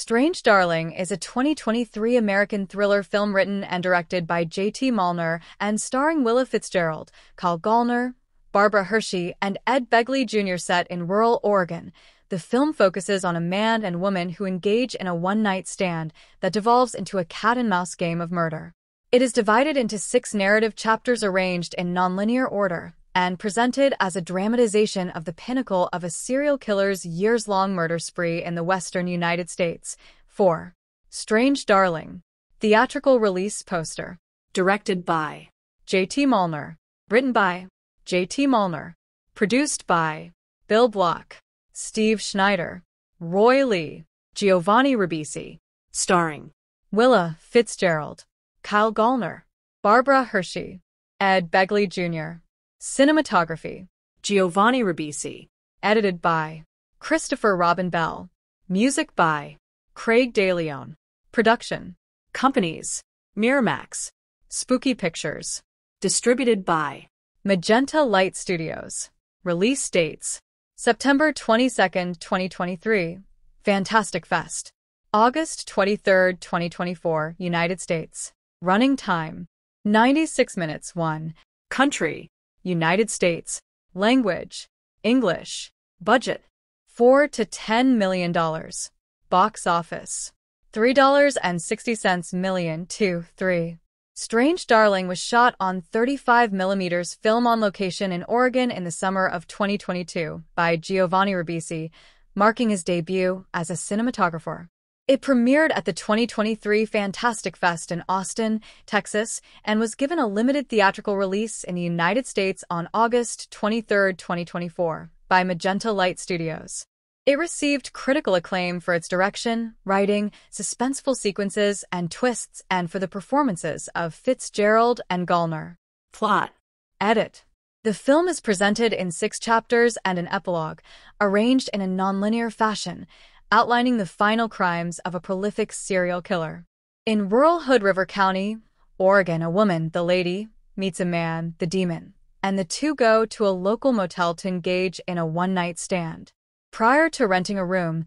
Strange Darling is a 2023 American thriller film written and directed by J.T. Mollner and starring Willa Fitzgerald, Kyle Gallner, Barbara Hershey, and Ed Begley Jr. set in rural Oregon. The film focuses on a man and woman who engage in a one-night stand that devolves into a cat-and-mouse game of murder. It is divided into six narrative chapters arranged in nonlinear order and presented as a dramatization of the pinnacle of a serial killer's years-long murder spree in the western United States. 4. Strange Darling. Theatrical release poster. Directed by J.T. Mollner. Written by J.T. Mollner. Produced by Bill Block, Steve Schneider, Roy Lee, Giovanni Ribisi. Starring Willa Fitzgerald, Kyle Gallner, Barbara Hershey, Ed Begley Jr. Cinematography Giovanni Ribisi. Edited by Christopher Robin Bell. Music by Craig DeLeon. Production Companies Miramax. Spooky Pictures. Distributed by Magenta Light Studios. Release dates September 22, 2023. Fantastic Fest. August 23, 2024, United States. Running time 96 minutes 1. Country United States. Language English. Budget 4 to 10 million dollars. Box office $3.60 million to 3. Strange Darling was shot on 35mm film on location in Oregon in the summer of 2022 by Giovanni Ribisi, marking his debut as a cinematographer. It premiered at the 2023 Fantastic Fest in Austin, Texas, and was given a limited theatrical release in the United States on August 23, 2024, by Magenta Light Studios. It received critical acclaim for its direction, writing, suspenseful sequences, and twists, and for the performances of Fitzgerald and Gallner. Plot Edit. The film is presented in six chapters and an epilogue, arranged in a nonlinear fashion, outlining the final crimes of a prolific serial killer. In rural Hood River County, Oregon, a woman, the lady, meets a man, the demon, and the two go to a local motel to engage in a one-night stand. Prior to renting a room,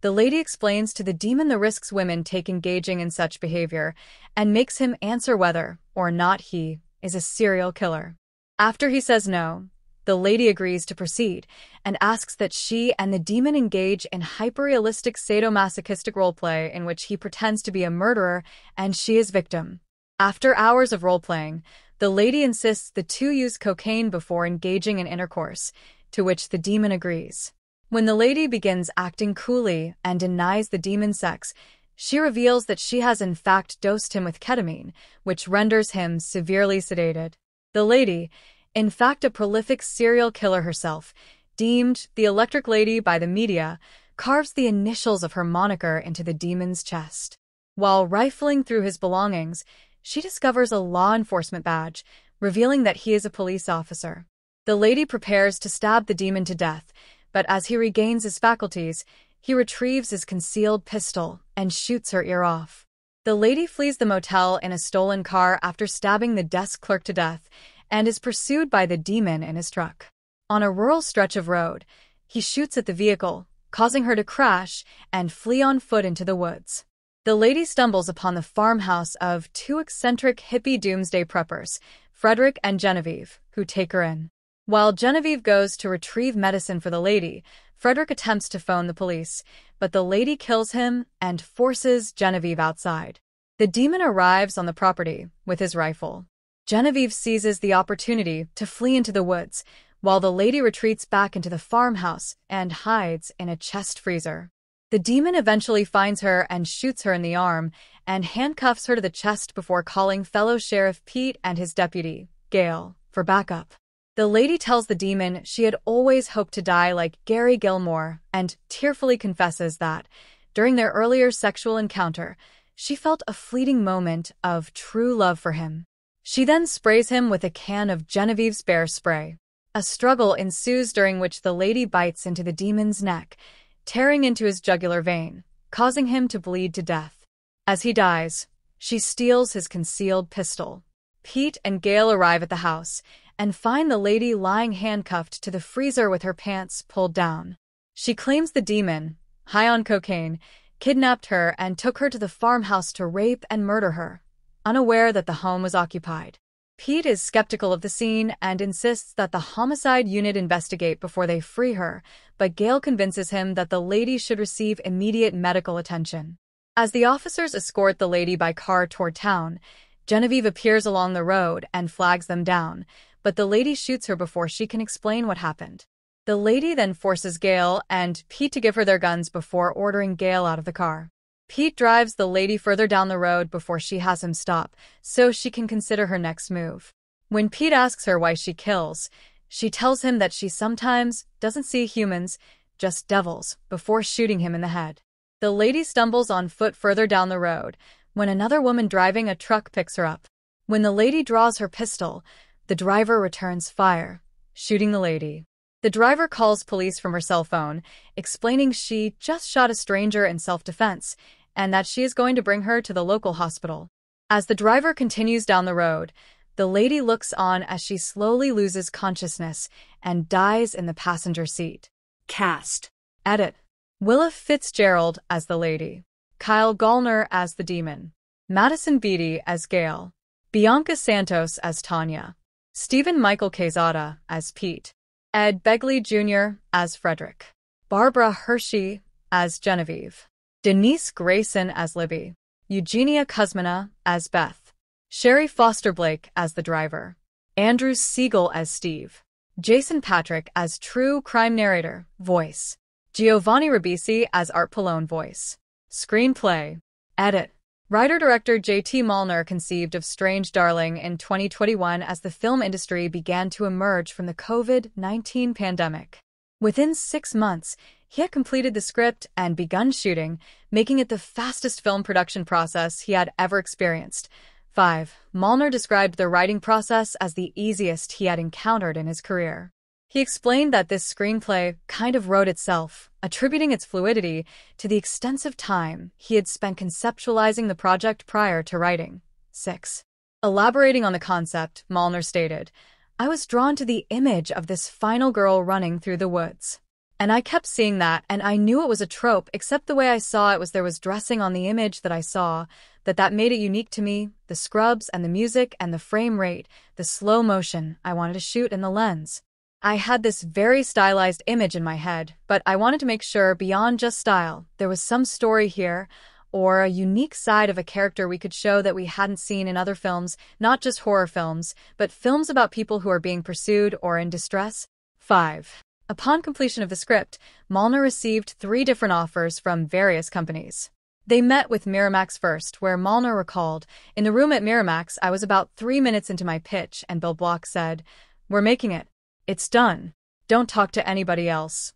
the lady explains to the demon the risks women take engaging in such behavior and makes him answer whether or not he is a serial killer. After he says no, the lady agrees to proceed and asks that she and the demon engage in hyperrealistic sadomasochistic roleplay in which he pretends to be a murderer and she is victim. After hours of roleplaying, the lady insists the two use cocaine before engaging in intercourse, to which the demon agrees. When the lady begins acting coolly and denies the demon sex, she reveals that she has in fact dosed him with ketamine, which renders him severely sedated. The lady, in fact a prolific serial killer herself, deemed the Electric Lady by the media, carves the initials of her moniker into the demon's chest. While rifling through his belongings, she discovers a law enforcement badge, revealing that he is a police officer. The lady prepares to stab the demon to death, but as he regains his faculties, he retrieves his concealed pistol and shoots her ear off. The lady flees the motel in a stolen car after stabbing the desk clerk to death and is pursued by the demon in his truck. On a rural stretch of road, he shoots at the vehicle, causing her to crash and flee on foot into the woods. The lady stumbles upon the farmhouse of two eccentric hippie doomsday preppers, Frederick and Genevieve, who take her in. While Genevieve goes to retrieve medicine for the lady, Frederick attempts to phone the police, but the lady kills him and forces Genevieve outside. The demon arrives on the property with his rifle. Genevieve seizes the opportunity to flee into the woods, while the lady retreats back into the farmhouse and hides in a chest freezer. The demon eventually finds her and shoots her in the arm and handcuffs her to the chest before calling fellow Sheriff Pete and his deputy, Gail, for backup. The lady tells the demon she had always hoped to die like Gary Gilmore and tearfully confesses that, during their earlier sexual encounter, she felt a fleeting moment of true love for him. She then sprays him with a can of Genevieve's bear spray. A struggle ensues during which the lady bites into the demon's neck, tearing into his jugular vein, causing him to bleed to death. As he dies, she steals his concealed pistol. Pete and Gail arrive at the house, and find the lady lying handcuffed to the freezer with her pants pulled down. She claims the demon, high on cocaine, kidnapped her and took her to the farmhouse to rape and murder her, unaware that the home was occupied. Pete is skeptical of the scene and insists that the homicide unit investigate before they free her, but Gail convinces him that the lady should receive immediate medical attention. As the officers escort the lady by car toward town, Genevieve appears along the road and flags them down, but the lady shoots her before she can explain what happened. The lady then forces Gail and Pete to give her their guns before ordering Gail out of the car. Pete drives the lady further down the road before she has him stop, so she can consider her next move. When Pete asks her why she kills, she tells him that she sometimes doesn't see humans, just devils, before shooting him in the head. The lady stumbles on foot further down the road when another woman driving a truck picks her up. When the lady draws her pistol, the driver returns fire, shooting the lady. The driver calls police from her cell phone, explaining she just shot a stranger in self-defense and that she is going to bring her to the local hospital. As the driver continues down the road, the lady looks on as she slowly loses consciousness and dies in the passenger seat. Cast. Edit. Willa Fitzgerald as the lady. Kyle Gallner as the demon. Madisen Beaty as Gail. Bianca Santos as Tanya. Stephen Michael Quezada as Pete. Ed Begley Jr. as Frederick, Barbara Hershey as Genevieve, Denise Grayson as Libby, Eugenia Kuzmina as Beth, Sherry Foster Blake as the driver, Andrew Siegel as Steve, Jason Patric as true crime narrator, voice, Giovanni Ribisi as Art Pallone voice, screenplay, edit, Writer-director J.T. Mollner conceived of Strange Darling in 2021 as the film industry began to emerge from the COVID-19 pandemic. Within six months, he had completed the script and begun shooting, making it the fastest film production process he had ever experienced. 5. Mollner described the writing process as the easiest he had encountered in his career. He explained that this screenplay kind of wrote itself, attributing its fluidity to the extensive time he had spent conceptualizing the project prior to writing. 6. Elaborating on the concept, Mollner stated, I was drawn to the image of this final girl running through the woods. And I kept seeing that, and I knew it was a trope, except the way I saw it was there was dressing on the image that I saw, that that made it unique to me, the scrubs and the music and the frame rate, the slow motion I wanted to shoot in the lens. I had this very stylized image in my head, but I wanted to make sure beyond just style, there was some story here, or a unique side of a character we could show that we hadn't seen in other films, not just horror films, but films about people who are being pursued or in distress. 5. Upon completion of the script, Mollner received three different offers from various companies. They met with Miramax first, where Mollner recalled, In the room at Miramax, I was about three minutes into my pitch, and Bill Block said, We're making it. It's done. Don't talk to anybody else.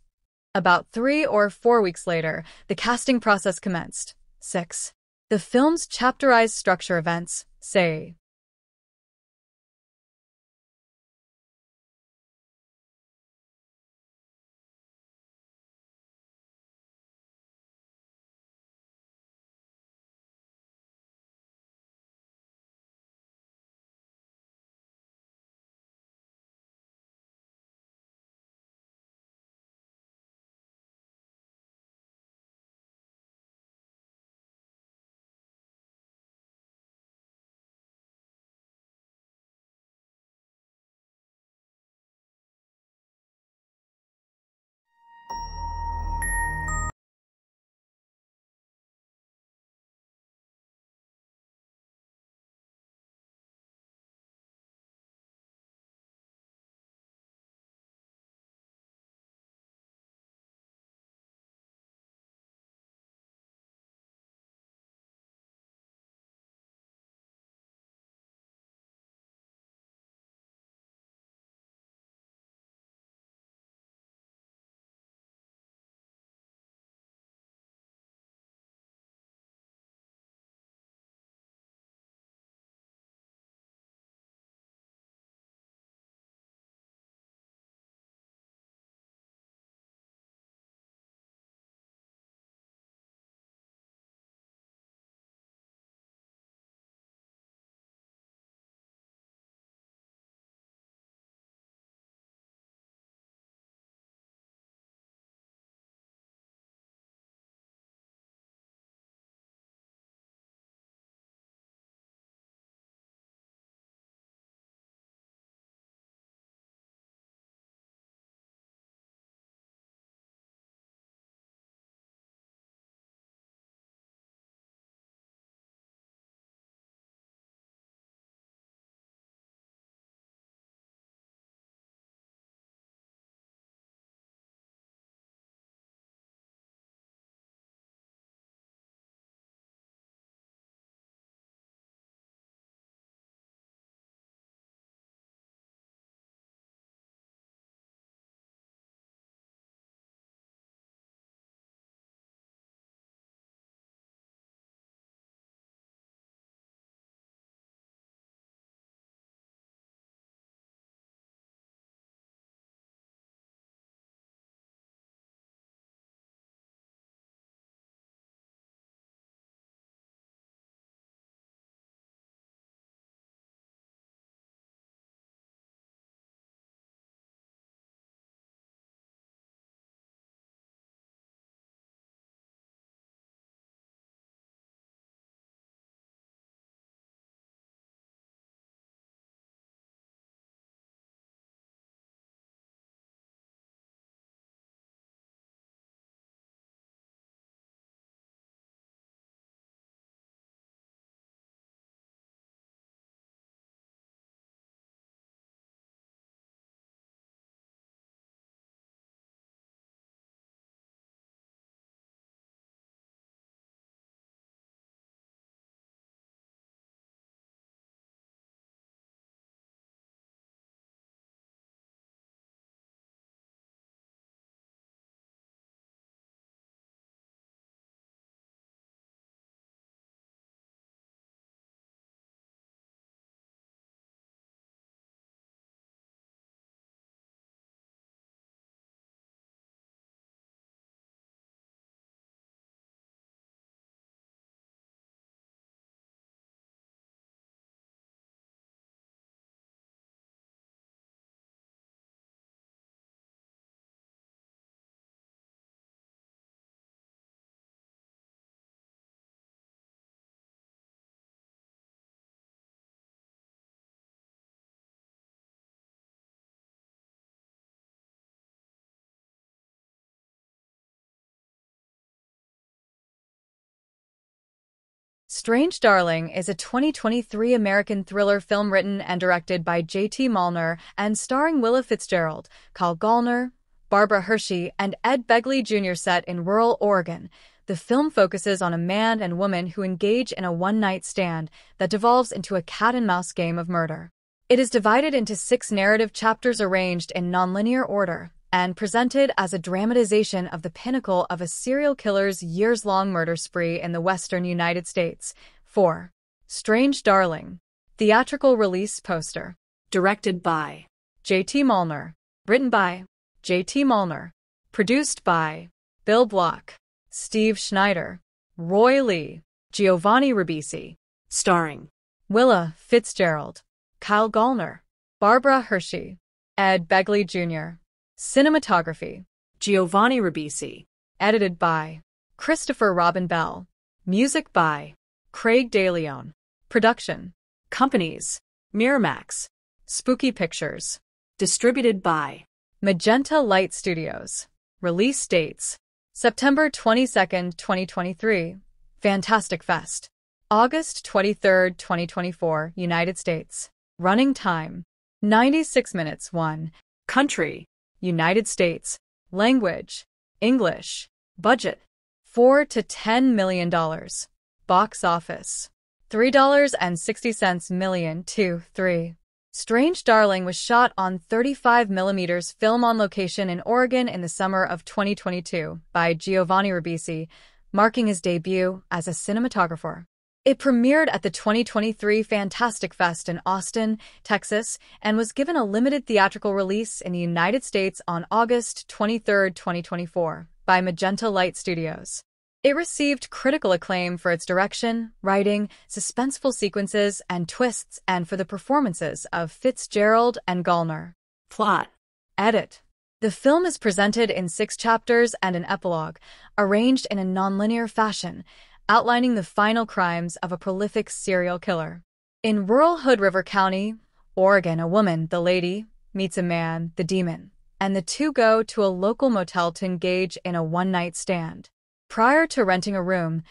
About three or four weeks later, the casting process commenced. 6. The film's chapterized structure events, say, Strange Darling is a 2023 American thriller film written and directed by J.T. Mollner and starring Willa Fitzgerald, Kyle Gallner, Barbara Hershey, and Ed Begley Jr. set in rural Oregon. The film focuses on a man and woman who engage in a one-night stand that devolves into a cat-and-mouse game of murder. It is divided into six narrative chapters arranged in nonlinear order and presented as a dramatization of the pinnacle of a serial killer's years-long murder spree in the western United States. 4. Strange Darling. Theatrical release poster. Directed by J.T. Mollner. Written by J.T. Mollner. Produced by Bill Block, Steve Schneider, Roy Lee, Giovanni Ribisi. Starring Willa Fitzgerald, Kyle Gallner, Barbara Hershey, Ed Begley Jr. Cinematography Giovanni Ribisi. Edited by Christopher Robin Bell. Music by Craig DeLeon. Production Companies Miramax. Spooky Pictures. Distributed by Magenta Light Studios. Release dates September 22, 2023. Fantastic Fest. August 23, 2024, United States. Running time 96 minutes 1. Country United States. Language. English. Budget. 4 to 10 million dollars. Box office. $3.60 million to 3. Strange Darling was shot on 35mm film on location in Oregon in the summer of 2022 by Giovanni Ribisi, marking his debut as a cinematographer. It premiered at the 2023 Fantastic Fest in Austin, Texas, and was given a limited theatrical release in the United States on August 23, 2024, by Magenta Light Studios. It received critical acclaim for its direction, writing, suspenseful sequences, and twists, and for the performances of Fitzgerald and Gallner. Plot Edit. The film is presented in six chapters and an epilogue, arranged in a nonlinear fashion, outlining the final crimes of a prolific serial killer. In rural Hood River County, Oregon, a woman, the lady, meets a man, the demon, and the two go to a local motel to engage in a one-night stand. Prior to renting a room,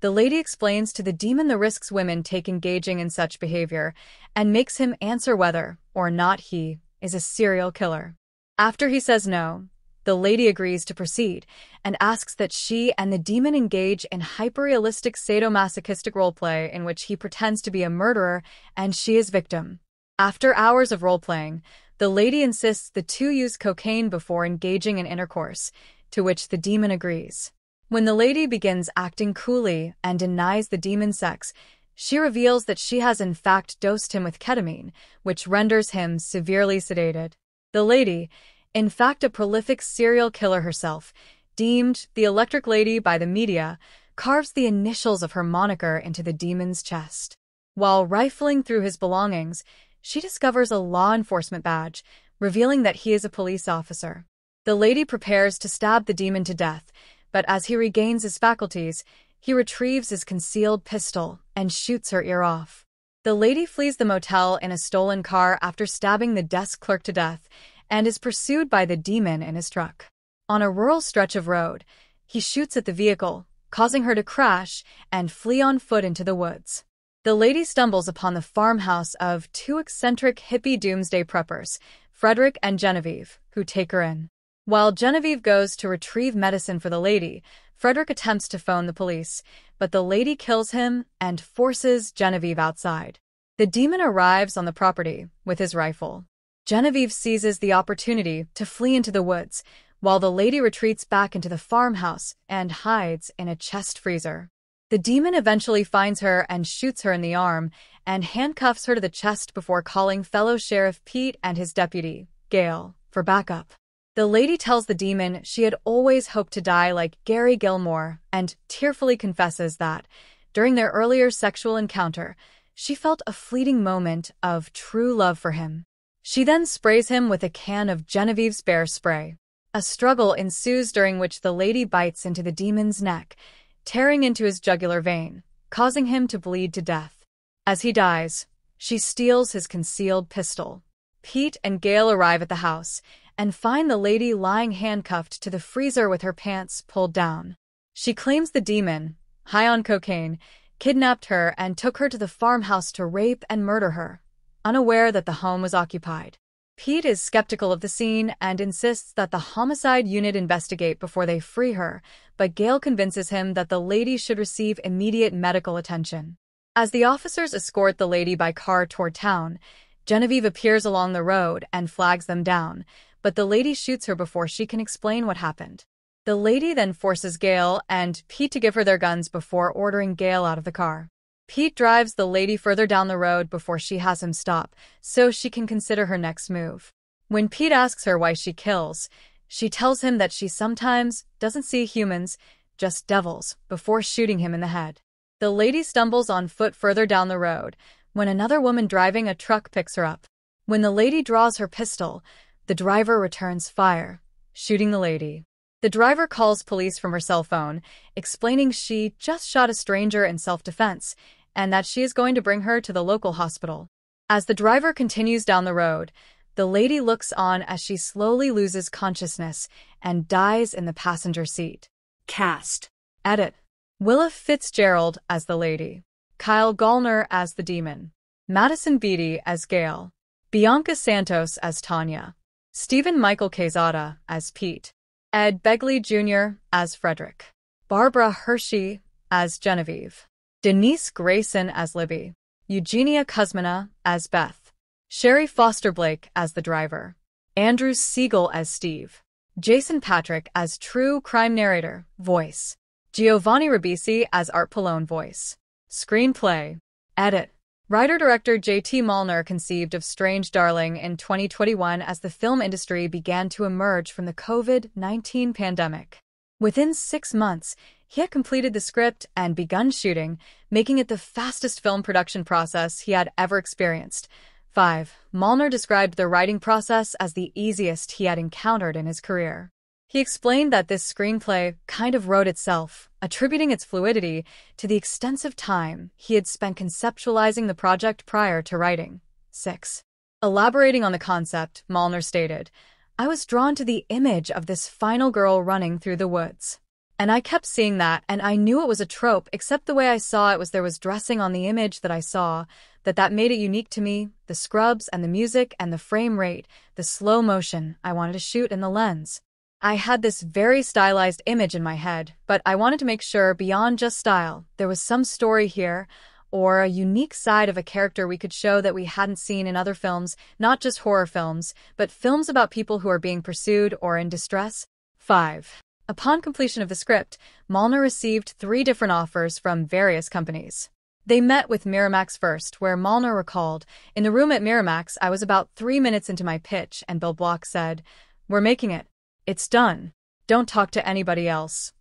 the lady explains to the demon the risks women take engaging in such behavior and makes him answer whether or not he is a serial killer. After he says no, the lady agrees to proceed and asks that she and the demon engage in hyperrealistic sadomasochistic roleplay in which he pretends to be a murderer and she is victim. After hours of roleplaying, the lady insists the two use cocaine before engaging in intercourse, to which the demon agrees. When the lady begins acting coolly and denies the demon sex, she reveals that she has in fact dosed him with ketamine, which renders him severely sedated. The lady, in fact a prolific serial killer herself, deemed the Electric Lady by the media, carves the initials of her moniker into the demon's chest. While rifling through his belongings, she discovers a law enforcement badge, revealing that he is a police officer. The lady prepares to stab the demon to death, but as he regains his faculties, he retrieves his concealed pistol and shoots her ear off. The lady flees the motel in a stolen car after stabbing the desk clerk to death and is pursued by the demon in his truck. On a rural stretch of road, he shoots at the vehicle, causing her to crash and flee on foot into the woods. The lady stumbles upon the farmhouse of two eccentric hippie doomsday preppers, Frederick and Genevieve, who take her in. While Genevieve goes to retrieve medicine for the lady, Frederick attempts to phone the police, but the lady kills him and forces Genevieve outside. The demon arrives on the property with his rifle. Genevieve seizes the opportunity to flee into the woods, while the lady retreats back into the farmhouse and hides in a chest freezer. The demon eventually finds her and shoots her in the arm and handcuffs her to the chest before calling fellow Sheriff Pete and his deputy, Gail, for backup. The lady tells the demon she had always hoped to die like Gary Gilmore and tearfully confesses that, during their earlier sexual encounter, she felt a fleeting moment of true love for him. She then sprays him with a can of Genevieve's bear spray. A struggle ensues during which the lady bites into the demon's neck, tearing into his jugular vein, causing him to bleed to death. As he dies, she steals his concealed pistol. Pete and Gail arrive at the house and find the lady lying handcuffed to the freezer with her pants pulled down. She claims the demon, high on cocaine, kidnapped her and took her to the farmhouse to rape and murder her, unaware that the home was occupied. Pete is skeptical of the scene and insists that the homicide unit investigate before they free her, but Gail convinces him that the lady should receive immediate medical attention. As the officers escort the lady by car toward town, Genevieve appears along the road and flags them down, but the lady shoots her before she can explain what happened. The lady then forces Gail and Pete to give her their guns before ordering Gail out of the car. Pete drives the lady further down the road before she has him stop, so she can consider her next move. When Pete asks her why she kills, she tells him that she sometimes doesn't see humans, just devils, before shooting him in the head. The lady stumbles on foot further down the road when another woman driving a truck picks her up. When the lady draws her pistol, the driver returns fire, shooting the lady. The driver calls police from her cell phone, explaining she just shot a stranger in self-defense and that she is going to bring her to the local hospital. As the driver continues down the road, the lady looks on as she slowly loses consciousness and dies in the passenger seat. Cast. Edit. Willa Fitzgerald as the lady. Kyle Gallner as the demon. Madisen Beaty as Gail. Bianca Santos as Tanya. Stephen Michael Quezada as Pete. Ed Begley Jr. as Frederick. Barbara Hershey as Genevieve. Denise Grayson as Libby, Eugenia Kuzmina as Beth, Sherry Foster Blake as the driver, Andrew Siegel as Steve, Jason Patric as true crime narrator, voice, Giovanni Ribisi as Art Pallone voice. Screenplay. Edit. Writer-director J.T. Mollner conceived of Strange Darling in 2021 as the film industry began to emerge from the COVID-19 pandemic. Within six months, he had completed the script and begun shooting, making it the fastest film production process he had ever experienced. 5. Mollner described the writing process as the easiest he had encountered in his career. He explained that this screenplay kind of wrote itself, attributing its fluidity to the extensive time he had spent conceptualizing the project prior to writing. 6. Elaborating on the concept, Mollner stated, I was drawn to the image of this final girl running through the woods. And I kept seeing that, and I knew it was a trope, except the way I saw it was there was dressing on the image that I saw, that that made it unique to me, the scrubs and the music and the frame rate, the slow motion I wanted to shoot in the lens. I had this very stylized image in my head, but I wanted to make sure beyond just style, there was some story here, or a unique side of a character we could show that we hadn't seen in other films, not just horror films, but films about people who are being pursued or in distress. 5. Upon completion of the script, Mollner received three different offers from various companies. They met with Miramax first, where Mollner recalled, In the room at Miramax, I was about three minutes into my pitch, and Bill Block said, We're making it. It's done. Don't talk to anybody else.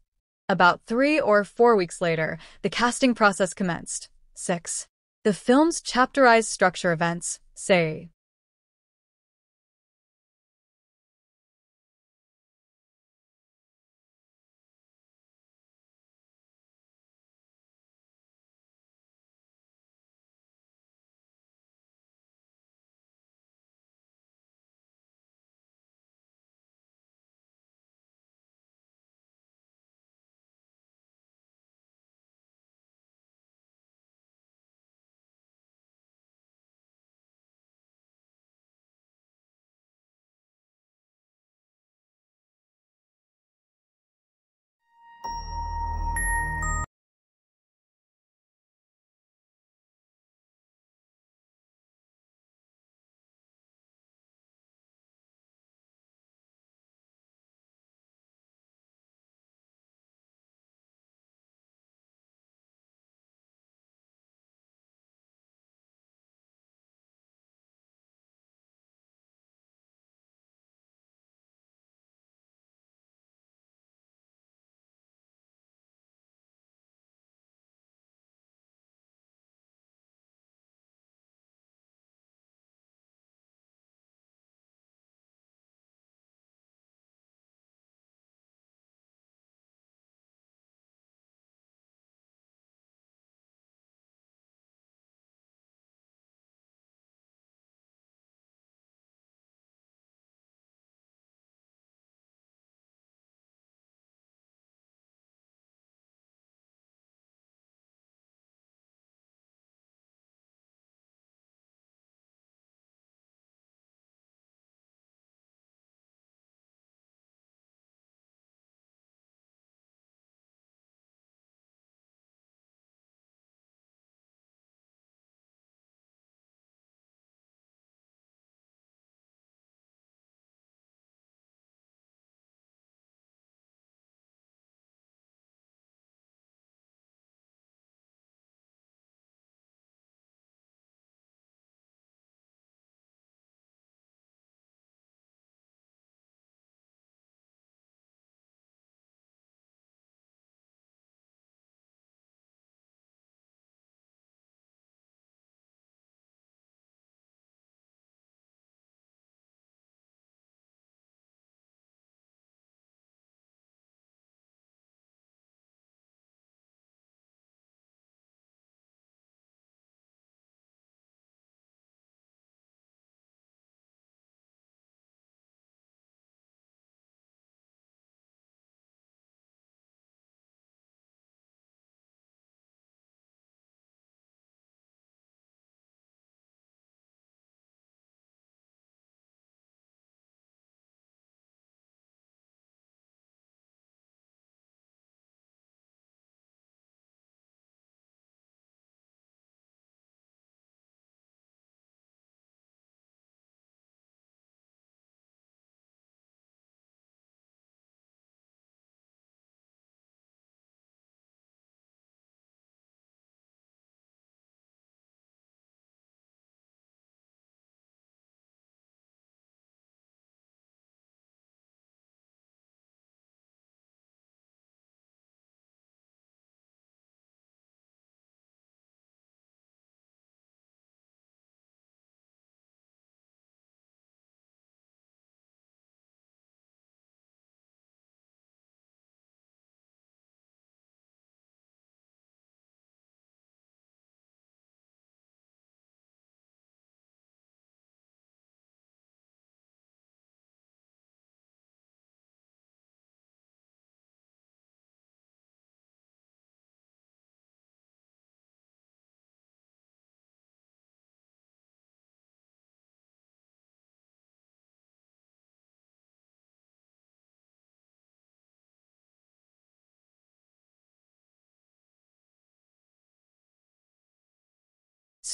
About three or four weeks later, the casting process commenced. 6. The film's chapterized structure events, say,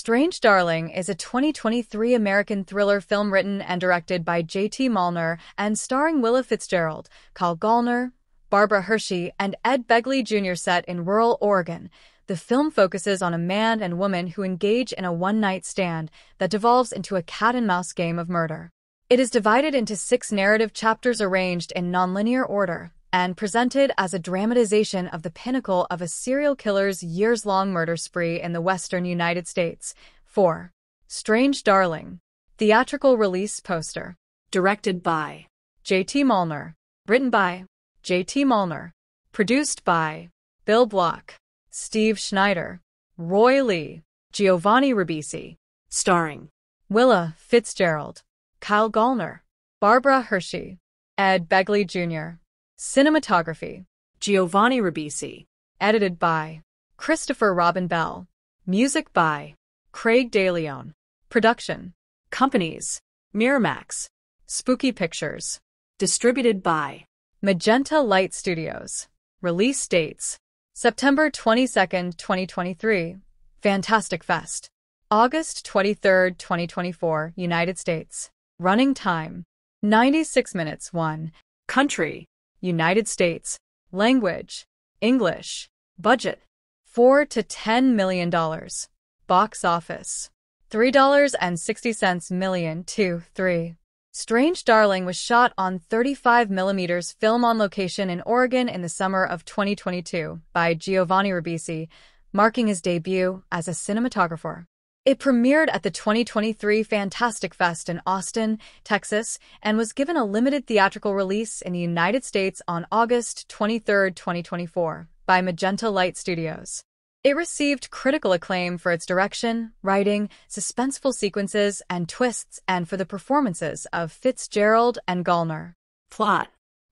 Strange Darling is a 2023 American thriller film written and directed by J.T. Mollner and starring Willa Fitzgerald, Kyle Gallner, Barbara Hershey, and Ed Begley Jr. set in rural Oregon. The film focuses on a man and woman who engage in a one-night stand that devolves into a cat-and-mouse game of murder. It is divided into six narrative chapters arranged in nonlinear order, and presented as a dramatization of the pinnacle of a serial killer's years-long murder spree in the western United States. 4. Strange Darling. Theatrical release poster. Directed by J.T. Mollner. Written by J.T. Mollner. Produced by Bill Block, Steve Schneider, Roy Lee, Giovanni Ribisi. Starring Willa Fitzgerald, Kyle Gallner, Barbara Hershey, Ed Begley Jr. Cinematography Giovanni Ribisi. Edited by Christopher Robin Bell. Music by Craig DeLeon. Production Companies Miramax. Spooky Pictures. Distributed by Magenta Light Studios. Release dates September 22, 2023. Fantastic Fest. August 23, 2024, United States. Running time 96 minutes 1. Country United States. Language. English. Budget. 4 to 10 million dollars. Box office. $3.60 million to 3. Strange Darling was shot on 35mm film on location in Oregon in the summer of 2022 by Giovanni Ribisi, marking his debut as a cinematographer. It premiered at the 2023 Fantastic Fest in Austin, Texas, and was given a limited theatrical release in the United States on August 23, 2024, by Magenta Light Studios. It received critical acclaim for its direction, writing, suspenseful sequences, and twists, and for the performances of Fitzgerald and Gallner. Plot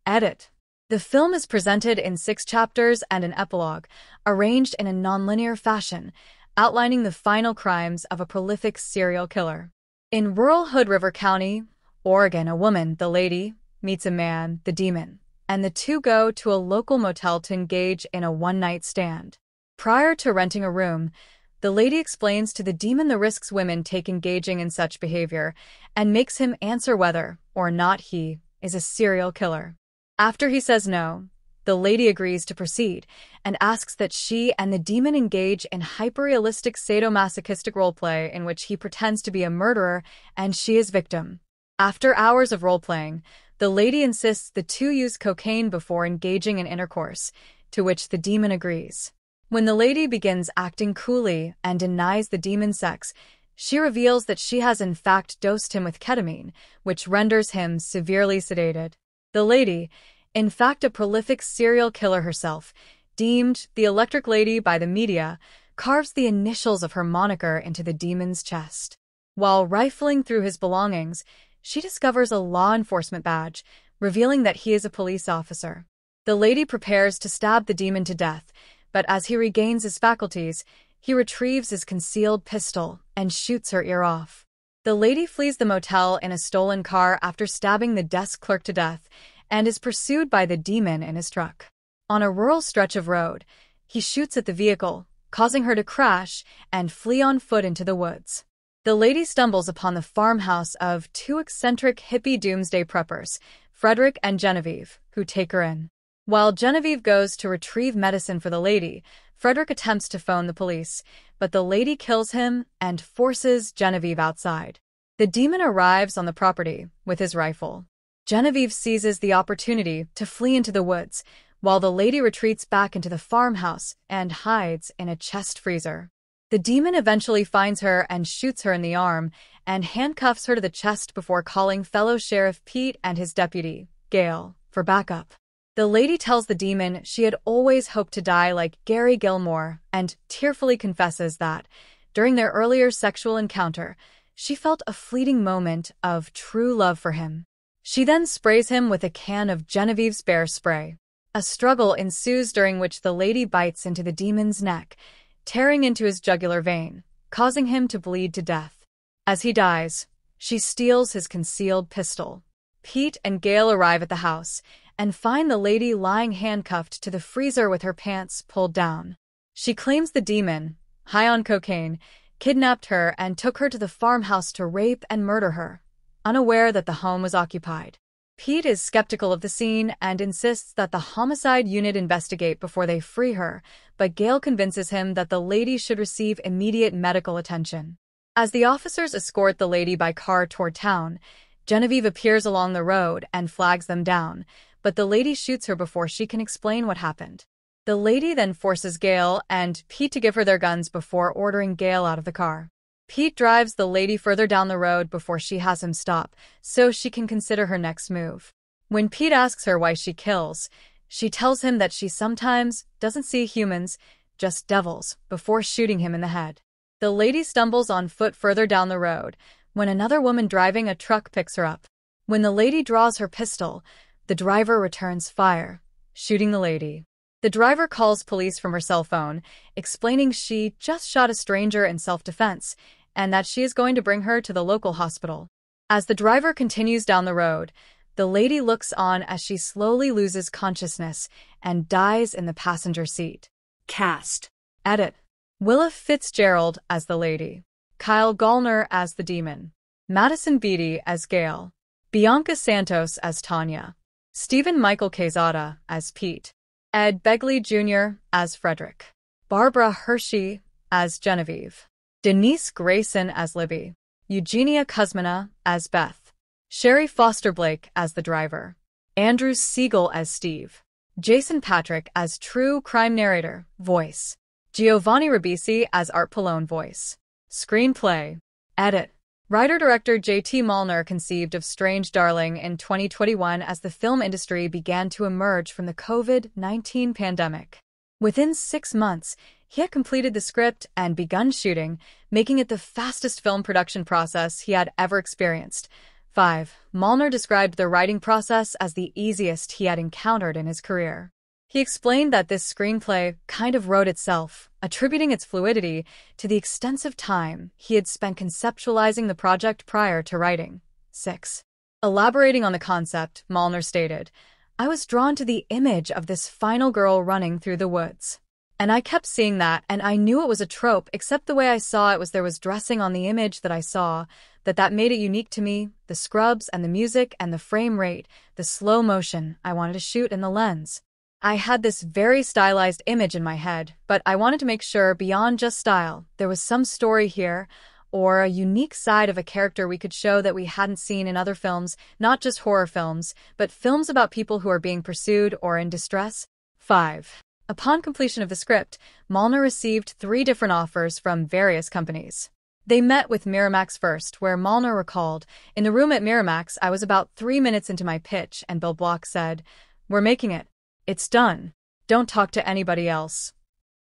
Edit. The film is presented in six chapters and an epilogue, arranged in a nonlinear fashion, outlining the final crimes of a prolific serial killer. In rural Hood River County, Oregon, a woman, the lady, meets a man, the demon, and the two go to a local motel to engage in a one-night stand. Prior to renting a room, the lady explains to the demon the risks women take engaging in such behavior and makes him answer whether or not he is a serial killer. After he says no, the lady agrees to proceed and asks that she and the demon engage in hyperrealistic sadomasochistic roleplay in which he pretends to be a murderer and she is victim. After hours of roleplaying, the lady insists the two use cocaine before engaging in intercourse, to which the demon agrees. When the lady begins acting coolly and denies the demon sex, she reveals that she has in fact dosed him with ketamine, which renders him severely sedated. The lady, in fact a prolific serial killer herself, deemed the Electric Lady by the media, carves the initials of her moniker into the demon's chest. While rifling through his belongings, she discovers a law enforcement badge, revealing that he is a police officer. The lady prepares to stab the demon to death, but as he regains his faculties, he retrieves his concealed pistol and shoots her ear off. The lady flees the motel in a stolen car after stabbing the desk clerk to death and is pursued by the demon in his truck. On a rural stretch of road, he shoots at the vehicle, causing her to crash and flee on foot into the woods. The lady stumbles upon the farmhouse of two eccentric hippie doomsday preppers, Frederick and Genevieve, who take her in. While Genevieve goes to retrieve medicine for the lady, Frederick attempts to phone the police, but the lady kills him and forces Genevieve outside. The demon arrives on the property with his rifle. Genevieve seizes the opportunity to flee into the woods, while the lady retreats back into the farmhouse and hides in a chest freezer. The demon eventually finds her and shoots her in the arm and handcuffs her to the chest before calling fellow Sheriff Pete and his deputy, Gail, for backup. The lady tells the demon she had always hoped to die like Gary Gilmore and tearfully confesses that, during their earlier sexual encounter, she felt a fleeting moment of true love for him. She then sprays him with a can of Genevieve's bear spray. A struggle ensues during which the lady bites into the demon's neck, tearing into his jugular vein, causing him to bleed to death. As he dies, she steals his concealed pistol. Pete and Gail arrive at the house and find the lady lying handcuffed to the freezer with her pants pulled down. She claims the demon, high on cocaine, kidnapped her and took her to the farmhouse to rape and murder her, unaware that the home was occupied. Pete is skeptical of the scene and insists that the homicide unit investigate before they free her, but Gail convinces him that the lady should receive immediate medical attention. As the officers escort the lady by car toward town, Genevieve appears along the road and flags them down, but the lady shoots her before she can explain what happened. The lady then forces Gail and Pete to give her their guns before ordering Gail out of the car. Pete drives the lady further down the road before she has him stop, so she can consider her next move. When Pete asks her why she kills, she tells him that she sometimes doesn't see humans, just devils, before shooting him in the head. The lady stumbles on foot further down the road when another woman driving a truck picks her up. When the lady draws her pistol, the driver returns fire, shooting the lady. The driver calls police from her cell phone, explaining she just shot a stranger in self-defense and that she is going to bring her to the local hospital. As the driver continues down the road, the lady looks on as she slowly loses consciousness and dies in the passenger seat. Cast. Edit. Willa Fitzgerald as the lady. Kyle Gallner as the demon. Madisen Beaty as Gail. Bianca Santos as Tanya. Stephen Michael Quezada as Pete. Ed Begley Jr. as Frederick. Barbara Hershey as Genevieve. Denise Grayson as Libby, Eugenia Kuzmina as Beth, Sherry Foster Blake as the driver, Andrew Siegel as Steve, Jason Patric as true crime narrator, voice, Giovanni Ribisi as Art Pallone voice. Screenplay. Edit. Writer-director J.T. Mollner conceived of Strange Darling in 2021 as the film industry began to emerge from the COVID-19 pandemic. Within six months, he had completed the script and begun shooting, making it the fastest film production process he had ever experienced. 5. Mollner described the writing process as the easiest he had encountered in his career. He explained that this screenplay kind of wrote itself, attributing its fluidity to the extensive time he had spent conceptualizing the project prior to writing. 6. Elaborating on the concept, Mollner stated, I was drawn to the image of this final girl running through the woods. And I kept seeing that, and I knew it was a trope, except the way I saw it was there was dressing on the image that I saw, that that made it unique to me, the scrubs and the music and the frame rate, the slow motion I wanted to shoot in the lens. I had this very stylized image in my head, but I wanted to make sure beyond just style, there was some story here, or a unique side of a character we could show that we hadn't seen in other films, not just horror films, but films about people who are being pursued or in distress. 5. Upon completion of the script, Mollner received three different offers from various companies. They met with Miramax first, where Mollner recalled, In the room at Miramax, I was about three minutes into my pitch, and Bill Block said, We're making it. It's done. Don't talk to anybody else.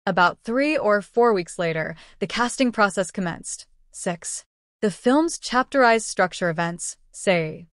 About three or four weeks later, the casting process commenced. 6. The film's chapterized structure events, say,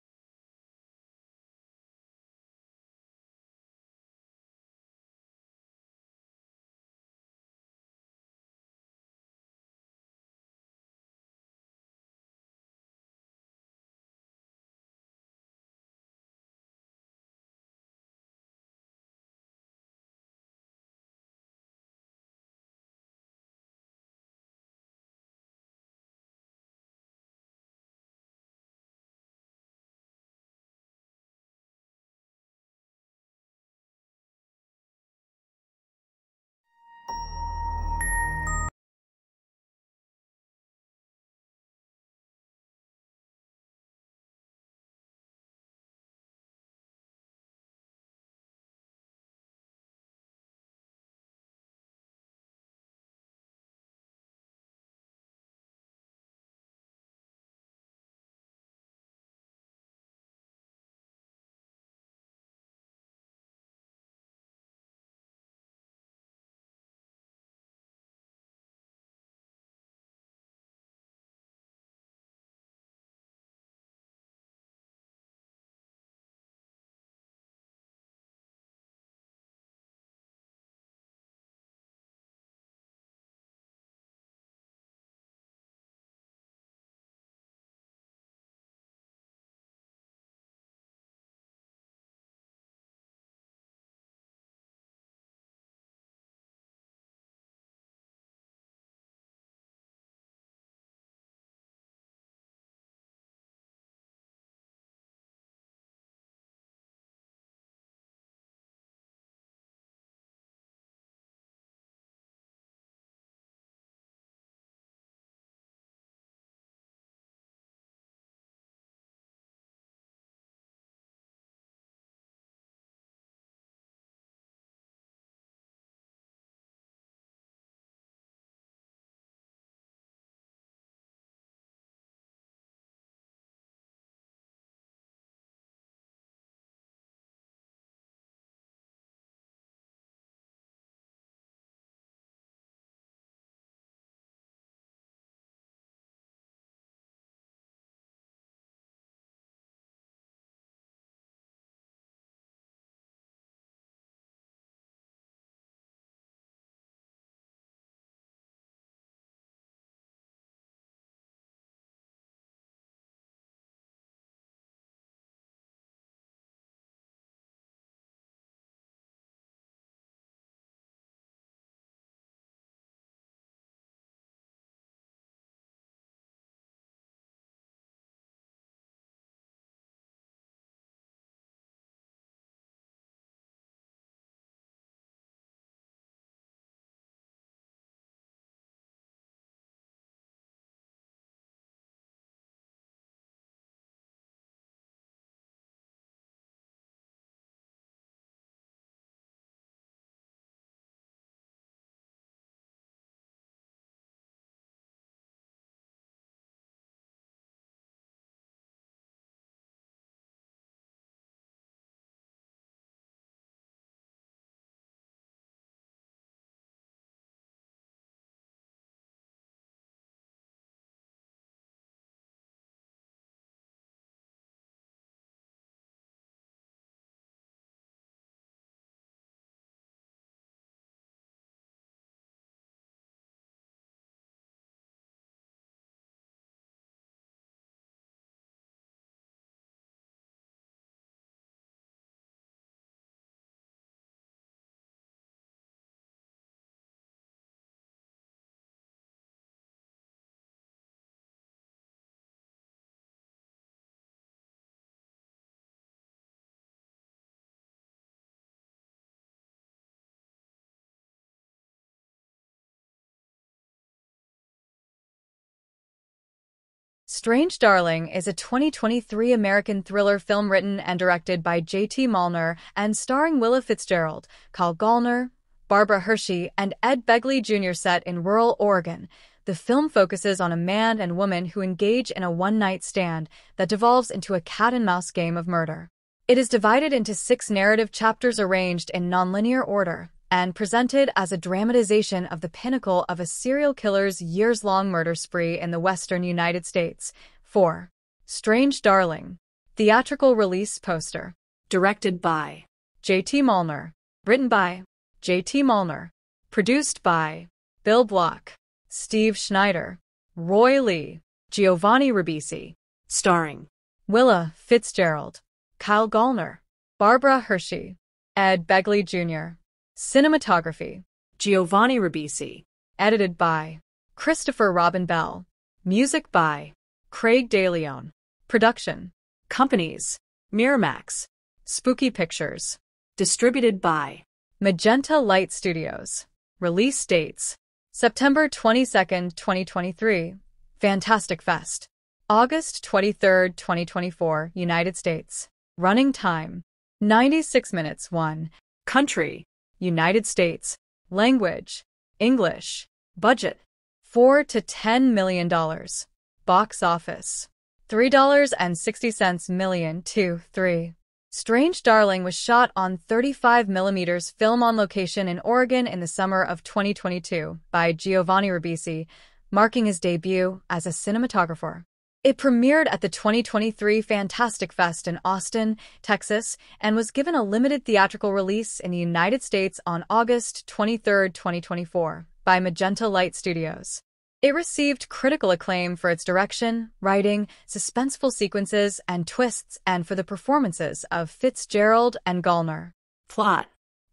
Strange Darling is a 2023 American thriller film written and directed by J.T. Mollner and starring Willa Fitzgerald, Kyle Gallner, Barbara Hershey, and Ed Begley Jr. set in rural Oregon. The film focuses on a man and woman who engage in a one-night stand that devolves into a cat-and-mouse game of murder. It is divided into six narrative chapters arranged in nonlinear order and presented as a dramatization of the pinnacle of a serial killer's years-long murder spree in the western United States. 4. Strange Darling. Theatrical release poster. Directed by J.T. Mollner. Written by J.T. Mollner. Produced by Bill Block, Steve Schneider, Roy Lee, Giovanni Ribisi. Starring Willa Fitzgerald, Kyle Gallner, Barbara Hershey, Ed Begley Jr. Cinematography Giovanni Ribisi. Edited by Christopher Robin Bell. Music by Craig DeLeon. Production Companies Miramax. Spooky Pictures. Distributed by Magenta Light Studios. Release dates September 22, 2023. Fantastic Fest. August 23, 2024, United States. Running time 96 minutes 1. Country United States. Language. English. Budget. 4 to 10 million dollars. Box office. $3.60 million to 3. Strange Darling was shot on 35mm film on location in Oregon in the summer of 2022 by Giovanni Ribisi, marking his debut as a cinematographer. It premiered at the 2023 Fantastic Fest in Austin, Texas, and was given a limited theatrical release in the United States on August 23, 2024, by Magenta Light Studios. It received critical acclaim for its direction, writing, suspenseful sequences, and twists, and for the performances of Fitzgerald and Gallner. Plot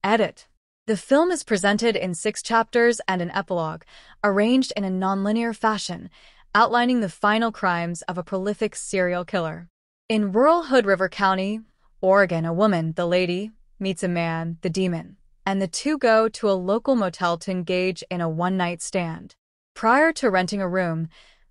Edit. The film is presented in six chapters and an epilogue, arranged in a nonlinear fashion, outlining the final crimes of a prolific serial killer. In rural Hood River County, Oregon, a woman, the lady, meets a man, the demon, and the two go to a local motel to engage in a one-night stand. Prior to renting a room,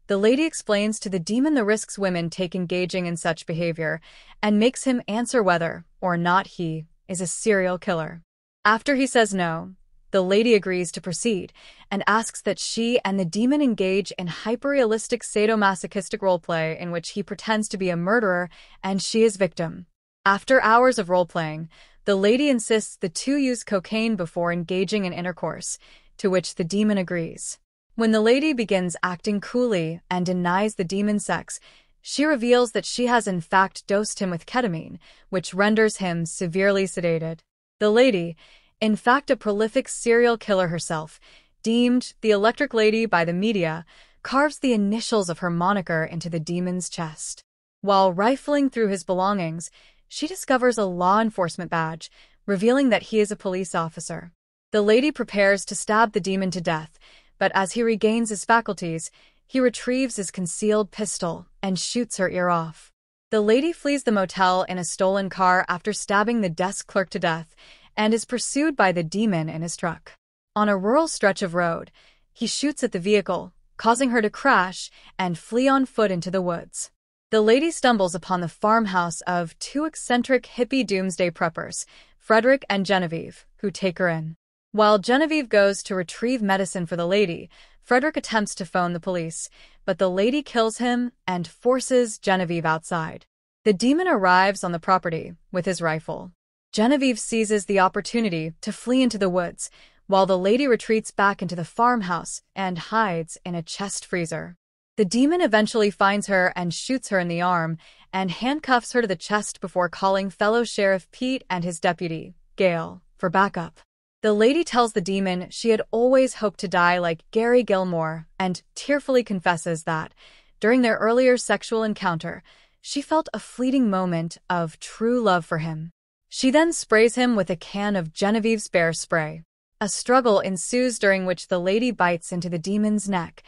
the lady explains to the demon the risks women take engaging in such behavior and makes him answer whether or not he is a serial killer. After he says no, the lady agrees to proceed and asks that she and the demon engage in hyperrealistic sadomasochistic roleplay in which he pretends to be a murderer and she is victim. After hours of roleplaying, the lady insists the two use cocaine before engaging in intercourse, to which the demon agrees. When the lady begins acting coolly and denies the demon sex, she reveals that she has in fact dosed him with ketamine, which renders him severely sedated. The lady, in fact a prolific serial killer herself, deemed the Electric Lady by the media, carves the initials of her moniker into the demon's chest. While rifling through his belongings, she discovers a law enforcement badge, revealing that he is a police officer. The lady prepares to stab the demon to death, but as he regains his faculties, he retrieves his concealed pistol and shoots her ear off. The lady flees the motel in a stolen car after stabbing the desk clerk to death and is pursued by the demon in his truck. On a rural stretch of road, he shoots at the vehicle, causing her to crash and flee on foot into the woods. The lady stumbles upon the farmhouse of two eccentric hippie doomsday preppers, Frederick and Genevieve, who take her in. While Genevieve goes to retrieve medicine for the lady, Frederick attempts to phone the police, but the lady kills him and forces Genevieve outside. The demon arrives on the property with his rifle. Genevieve seizes the opportunity to flee into the woods, while the lady retreats back into the farmhouse and hides in a chest freezer. The demon eventually finds her and shoots her in the arm and handcuffs her to the chest before calling fellow Sheriff Pete and his deputy, Gail, for backup. The lady tells the demon she had always hoped to die like Gary Gilmore and tearfully confesses that, during their earlier sexual encounter, she felt a fleeting moment of true love for him. She then sprays him with a can of Genevieve's bear spray. A struggle ensues during which the lady bites into the demon's neck,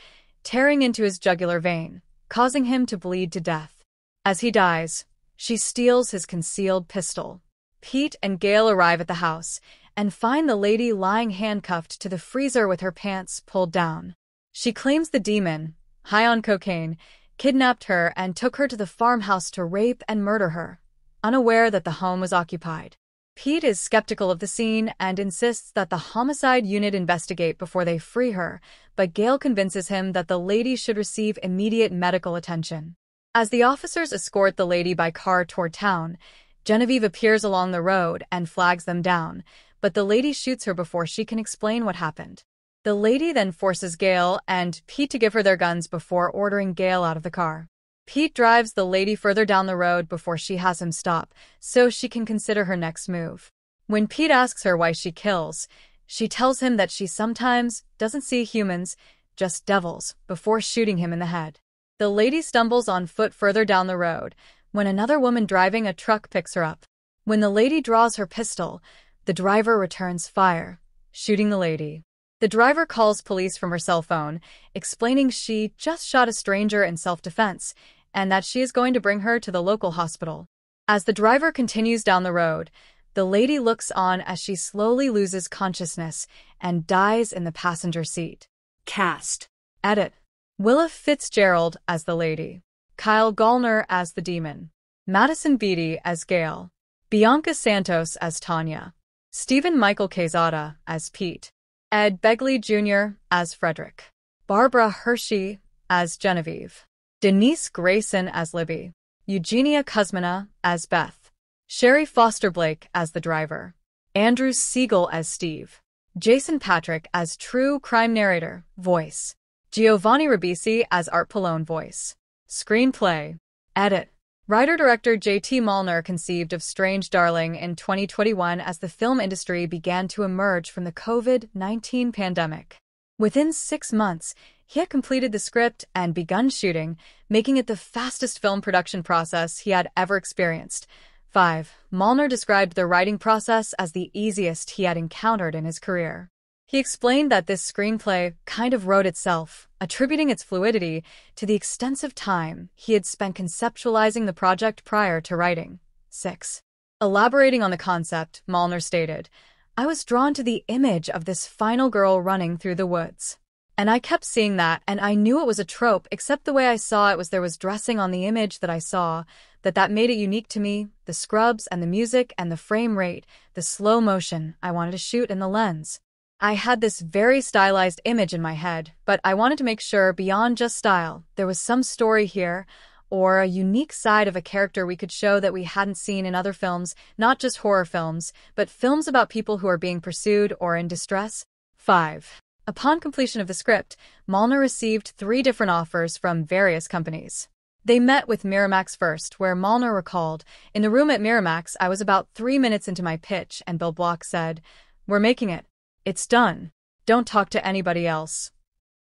tearing into his jugular vein, causing him to bleed to death. As he dies, she steals his concealed pistol. Pete and Gail arrive at the house and find the lady lying handcuffed to the freezer with her pants pulled down. She claims the demon, high on cocaine, kidnapped her and took her to the farmhouse to rape and murder her, unaware that the home was occupied. Pete is skeptical of the scene and insists that the homicide unit investigate before they free her, but Gail convinces him that the lady should receive immediate medical attention. As the officers escort the lady by car toward town, Genevieve appears along the road and flags them down, but the lady shoots her before she can explain what happened. The lady then forces Gail and Pete to give her their guns before ordering Gail out of the car. Pete drives the lady further down the road before she has him stop, so she can consider her next move. When Pete asks her why she kills, she tells him that she sometimes doesn't see humans, just devils, before shooting him in the head. The lady stumbles on foot further down the road when another woman driving a truck picks her up. When the lady draws her pistol, the driver returns fire, shooting the lady. The driver calls police from her cell phone, explaining she just shot a stranger in self-defense and that she is going to bring her to the local hospital. As the driver continues down the road, the lady looks on as she slowly loses consciousness and dies in the passenger seat. Cast. Edit. Willa Fitzgerald as the lady. Kyle Gallner as the demon. Madisen Beaty as Gail. Bianca Santos as Tanya. Stephen Michael Quezada as Pete. Ed Begley Jr. as Frederick, Barbara Hershey as Genevieve, Denise Grayson as Libby, Eugenia Kuzmina as Beth, Sherry Foster Blake as the driver, Andrew Siegel as Steve, Jason Patric as true crime narrator, voice, Giovanni Ribisi as Art Pallone voice, screenplay, edit, Writer-director J.T. Mollner conceived of Strange Darling in 2021 as the film industry began to emerge from the COVID-19 pandemic. Within six months, he had completed the script and begun shooting, making it the fastest film production process he had ever experienced. 5. Mollner described the writing process as the easiest he had encountered in his career. He explained that this screenplay kind of wrote itself, attributing its fluidity to the extensive time he had spent conceptualizing the project prior to writing. 6. Elaborating on the concept, Mollner stated, I was drawn to the image of this final girl running through the woods. And I kept seeing that, and I knew it was a trope, except the way I saw it was there was dressing on the image that I saw, that that made it unique to me, the scrubs and the music and the frame rate, the slow motion I wanted to shoot in the lens. I had this very stylized image in my head, but I wanted to make sure beyond just style, there was some story here, or a unique side of a character we could show that we hadn't seen in other films, not just horror films, but films about people who are being pursued or in distress. 5. Upon completion of the script, Mollner received three different offers from various companies. They met with Miramax first, where Mollner recalled, In the room at Miramax, I was about three minutes into my pitch, and Bill Block said, We're making it. It's done. Don't talk to anybody else.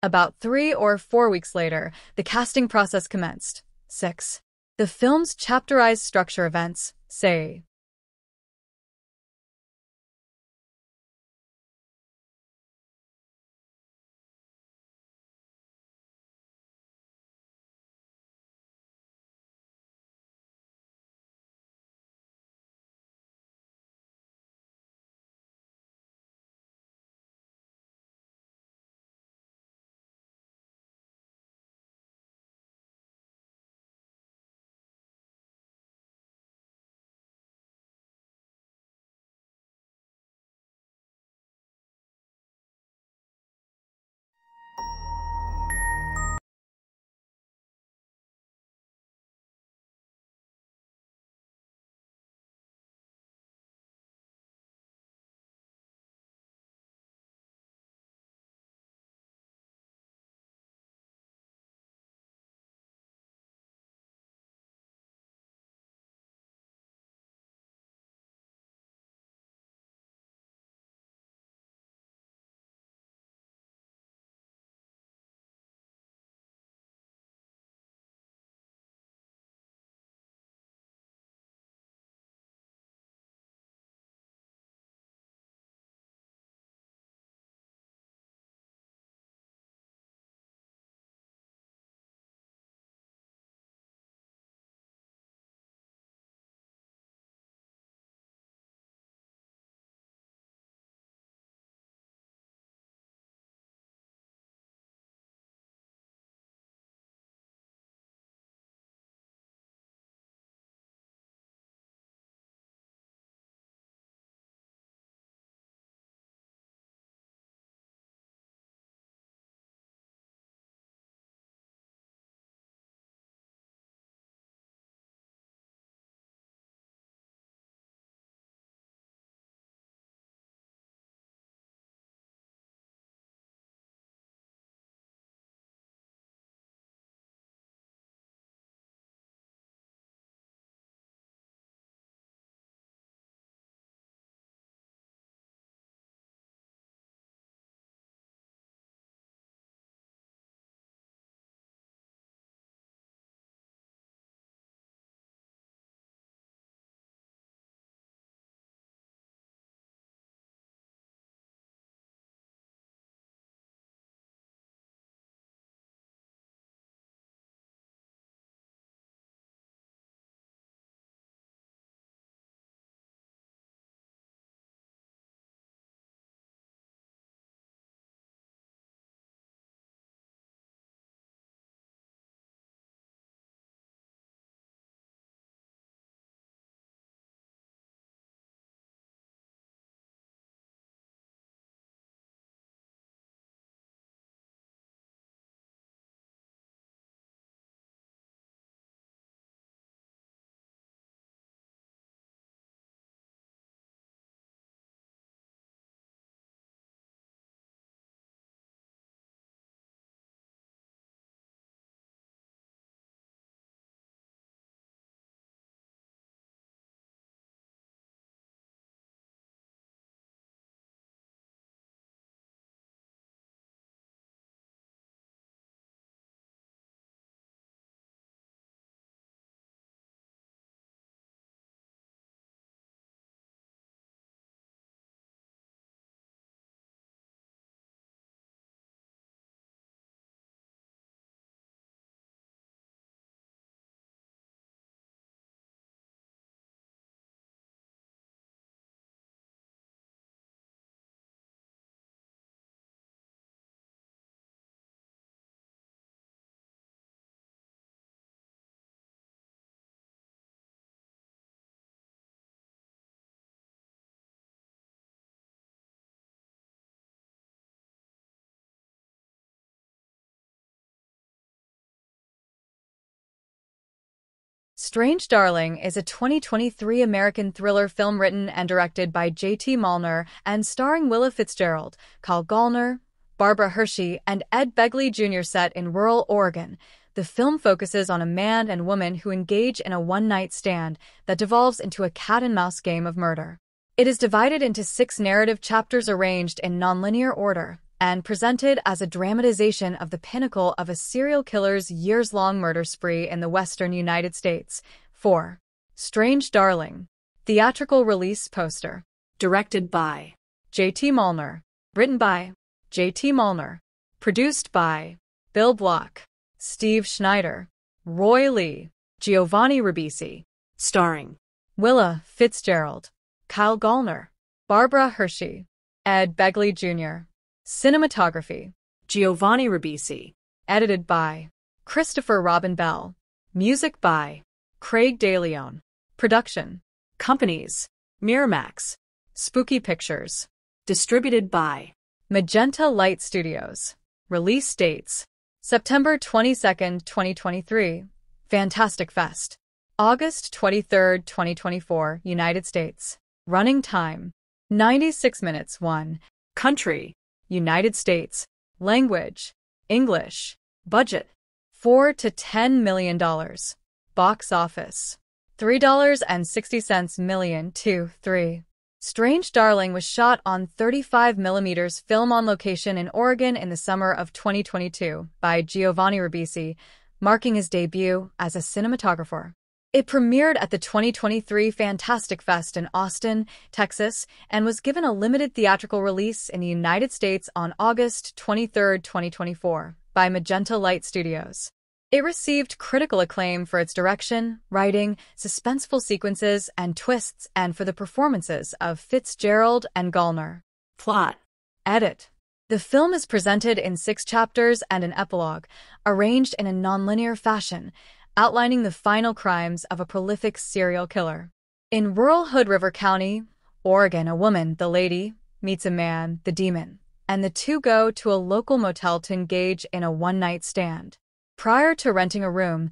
About three or four weeks later, the casting process commenced. 6. The film's chapterized structure events, say, Strange Darling is a 2023 American thriller film written and directed by J.T. Mollner and starring Willa Fitzgerald, Kyle Gallner, Barbara Hershey, and Ed Begley Jr. set in rural Oregon. The film focuses on a man and woman who engage in a one-night stand that devolves into a cat-and-mouse game of murder. It is divided into six narrative chapters arranged in nonlinear order and presented as a dramatization of the pinnacle of a serial killer's years-long murder spree in the western United States. 4. Strange Darling. Theatrical release poster. Directed by J.T. Mollner. Written by J.T. Mollner. Produced by Bill Block, Steve Schneider, Roy Lee, Giovanni Ribisi. Starring Willa Fitzgerald. Kyle Gallner, Barbara Hershey, Ed Begley Jr. Cinematography, Giovanni Ribisi. edited by Christopher Robin Bell. Music by Craig DeLeon. Production, Companies Miramax. Spooky Pictures. Distributed by Magenta Light Studios. Release dates September 22, 2023. Fantastic Fest. August 23, 2024, United States. Running time 96 minutes 1. Country United States. Language English. Budget 4 to 10 million dollars. Box office $3.60 million to 3. Strange Darling was shot on 35mm film on location in Oregon in the summer of 2022 by Giovanni Ribisi, marking his debut as a cinematographer. It premiered at the 2023 Fantastic Fest in Austin, Texas, and was given a limited theatrical release in the United States on August 23, 2024, by Magenta Light Studios. It received critical acclaim for its direction, writing, suspenseful sequences, and twists, and for the performances of Fitzgerald and Gallner. Plot Edit. The film is presented in six chapters and an epilogue, arranged in a nonlinear fashion, outlining the final crimes of a prolific serial killer. In rural Hood River County, Oregon, a woman, the lady, meets a man, the demon, and the two go to a local motel to engage in a one-night stand. Prior to renting a room,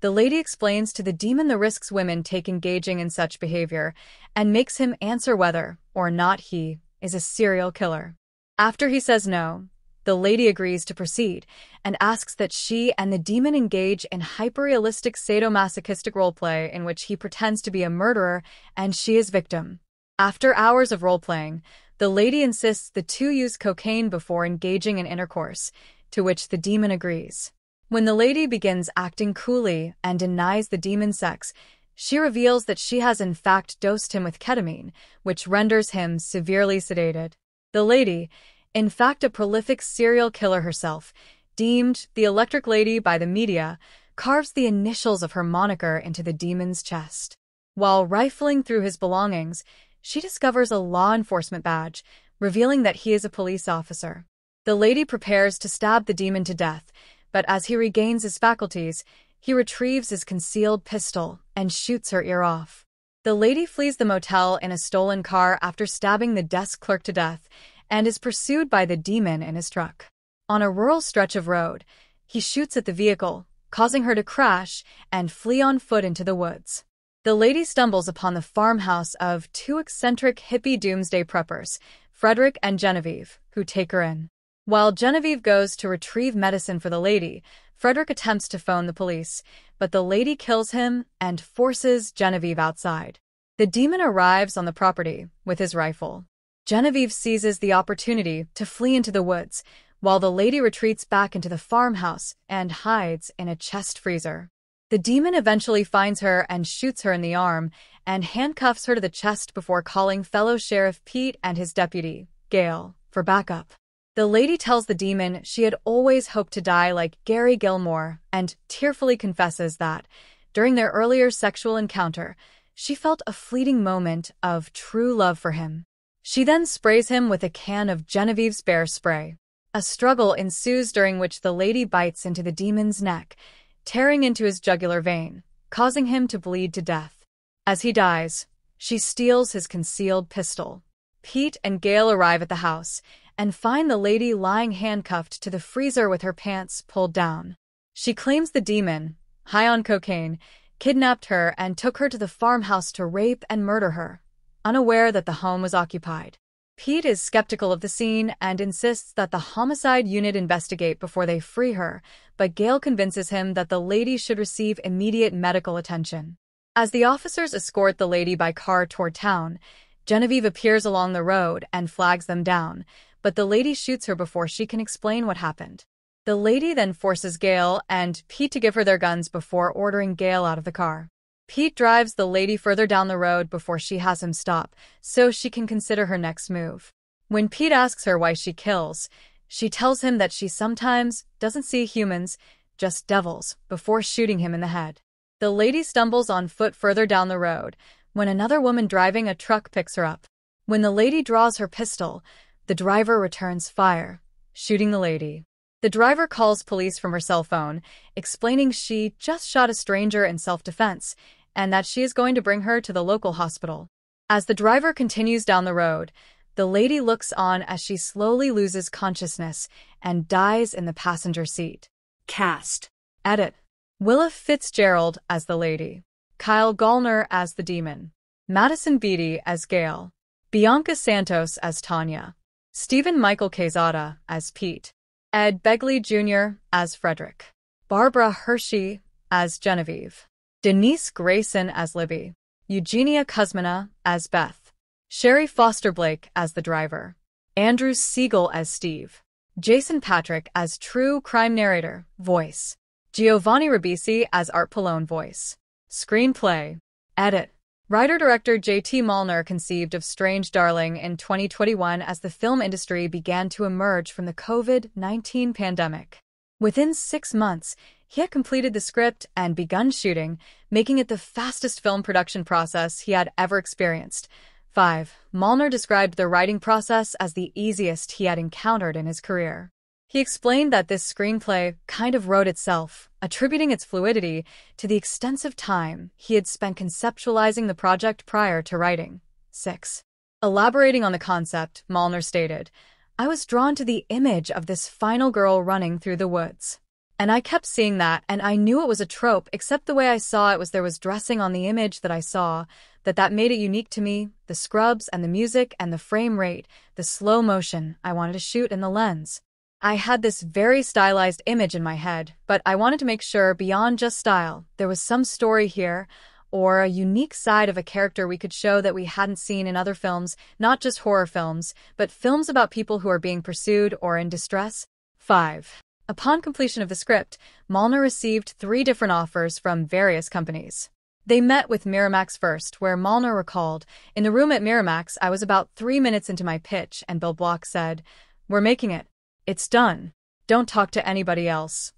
the lady explains to the demon the risks women take engaging in such behavior and makes him answer whether or not he is a serial killer. After he says no, the lady agrees to proceed and asks that she and the demon engage in hyperrealistic sadomasochistic roleplay in which he pretends to be a murderer and she is victim. After hours of roleplaying, the lady insists the two use cocaine before engaging in intercourse, to which the demon agrees. When the lady begins acting coolly and denies the demon sex, she reveals that she has in fact dosed him with ketamine, which renders him severely sedated. The lady, in fact a prolific serial killer herself, deemed the Electric Lady by the media, carves the initials of her moniker into the demon's chest. While rifling through his belongings, she discovers a law enforcement badge, revealing that he is a police officer. The lady prepares to stab the demon to death, but as he regains his faculties, he retrieves his concealed pistol and shoots her ear off. The lady flees the motel in a stolen car after stabbing the desk clerk to death and is pursued by the demon in his truck. On a rural stretch of road, he shoots at the vehicle, causing her to crash and flee on foot into the woods. The lady stumbles upon the farmhouse of two eccentric hippie doomsday preppers, Frederick and Genevieve, who take her in. While Genevieve goes to retrieve medicine for the lady, Frederick attempts to phone the police, but the lady kills him and forces Genevieve outside. The demon arrives on the property with his rifle. Genevieve seizes the opportunity to flee into the woods, while the lady retreats back into the farmhouse and hides in a chest freezer. The demon eventually finds her and shoots her in the arm and handcuffs her to the chest before calling fellow Sheriff Pete and his deputy, Gail, for backup. The lady tells the demon she had always hoped to die like Gary Gilmore and tearfully confesses that, during their earlier sexual encounter, she felt a fleeting moment of true love for him. She then sprays him with a can of Genevieve's bear spray. A struggle ensues during which the lady bites into the demon's neck, tearing into his jugular vein, causing him to bleed to death. As he dies, she steals his concealed pistol. Pete and Gail arrive at the house and find the lady lying handcuffed to the freezer with her pants pulled down. She claims the demon, high on cocaine, kidnapped her and took her to the farmhouse to rape and murder her, unaware that the home was occupied. Pete is skeptical of the scene and insists that the homicide unit investigate before they free her, but Gail convinces him that the lady should receive immediate medical attention. As the officers escort the lady by car toward town, Genevieve appears along the road and flags them down, but the lady shoots her before she can explain what happened. The lady then forces Gail and Pete to give her their guns before ordering Gail out of the car. Pete drives the lady further down the road before she has him stop, so she can consider her next move. When Pete asks her why she kills, she tells him that she sometimes doesn't see humans, just devils, before shooting him in the head. The lady stumbles on foot further down the road when another woman driving a truck picks her up. When the lady draws her pistol, the driver returns fire, shooting the lady. The driver calls police from her cell phone, explaining she just shot a stranger in self-defense and that she is going to bring her to the local hospital. As the driver continues down the road, the lady looks on as she slowly loses consciousness and dies in the passenger seat. Cast. Edit. Willa Fitzgerald as the lady. Kyle Gallner as the demon. Madisen Beaty as Gail. Bianca Santos as Tanya. Stephen Michael Quezada as Pete. Ed Begley Jr. as Frederick, Barbara Hershey as Genevieve, Denise Grayson as Libby, Eugenia Kuzmina as Beth, Sherry Foster Blake as the driver, Andrew Siegel as Steve, Jason Patric as true crime narrator, voice, Giovanni Ribisi as Art Pallone voice, screenplay, edit, Writer-director J.T. Mollner conceived of Strange Darling in 2021 as the film industry began to emerge from the COVID-19 pandemic. Within six months, he had completed the script and begun shooting, making it the fastest film production process he had ever experienced. 5. Mollner described the writing process as the easiest he had encountered in his career. He explained that this screenplay kind of wrote itself, attributing its fluidity to the extensive time he had spent conceptualizing the project prior to writing. 6. Elaborating on the concept, Mollner stated, I was drawn to the image of this final girl running through the woods. And I kept seeing that, and I knew it was a trope, except the way I saw it was there was dressing on the image that I saw, that that made it unique to me, the scrubs and the music and the frame rate, the slow motion I wanted to shoot in the lens. I had this very stylized image in my head, but I wanted to make sure beyond just style, there was some story here, or a unique side of a character we could show that we hadn't seen in other films, not just horror films, but films about people who are being pursued or in distress. 5. Upon completion of the script, Mollner received three different offers from various companies. They met with Miramax first, where Mollner recalled, In the room at Miramax, I was about three minutes into my pitch, and Bill Block said, We're making it. It's done. Don't talk to anybody else.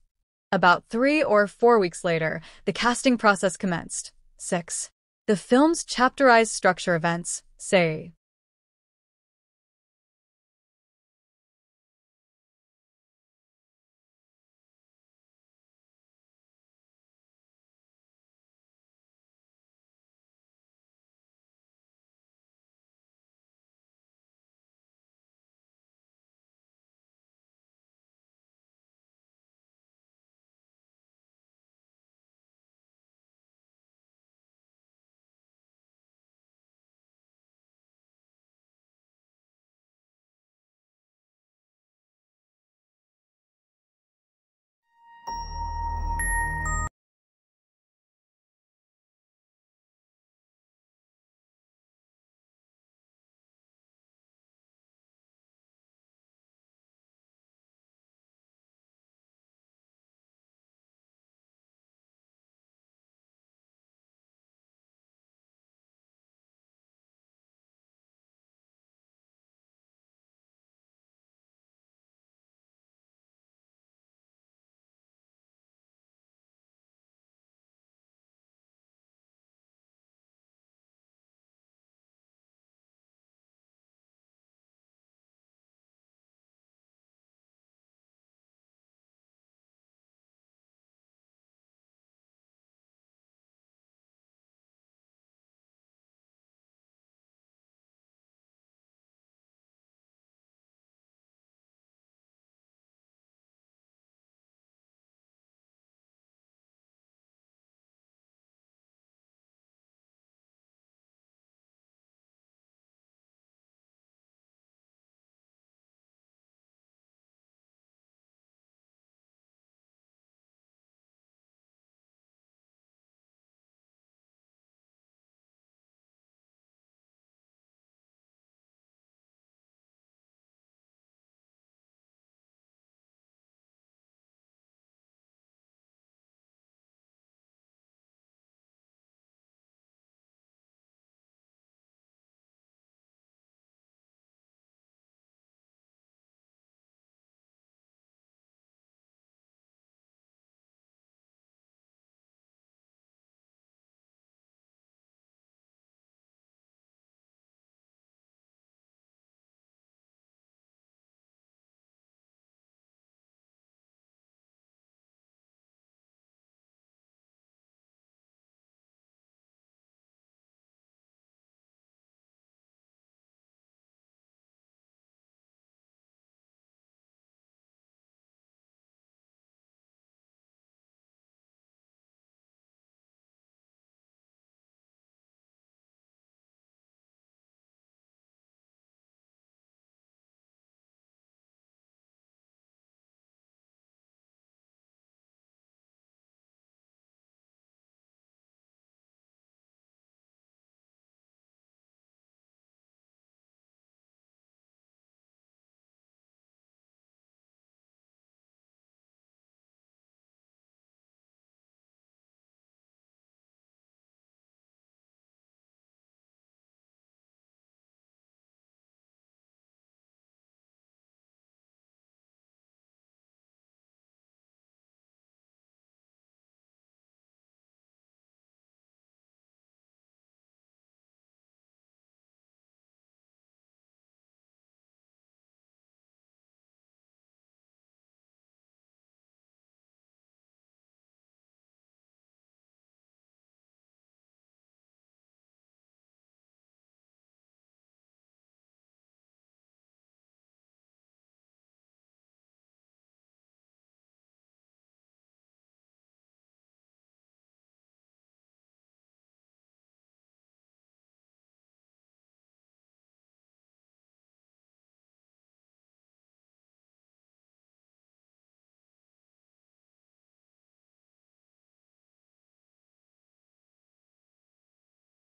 About three or four weeks later, the casting process commenced. 6. The film's chapterized structure events, say,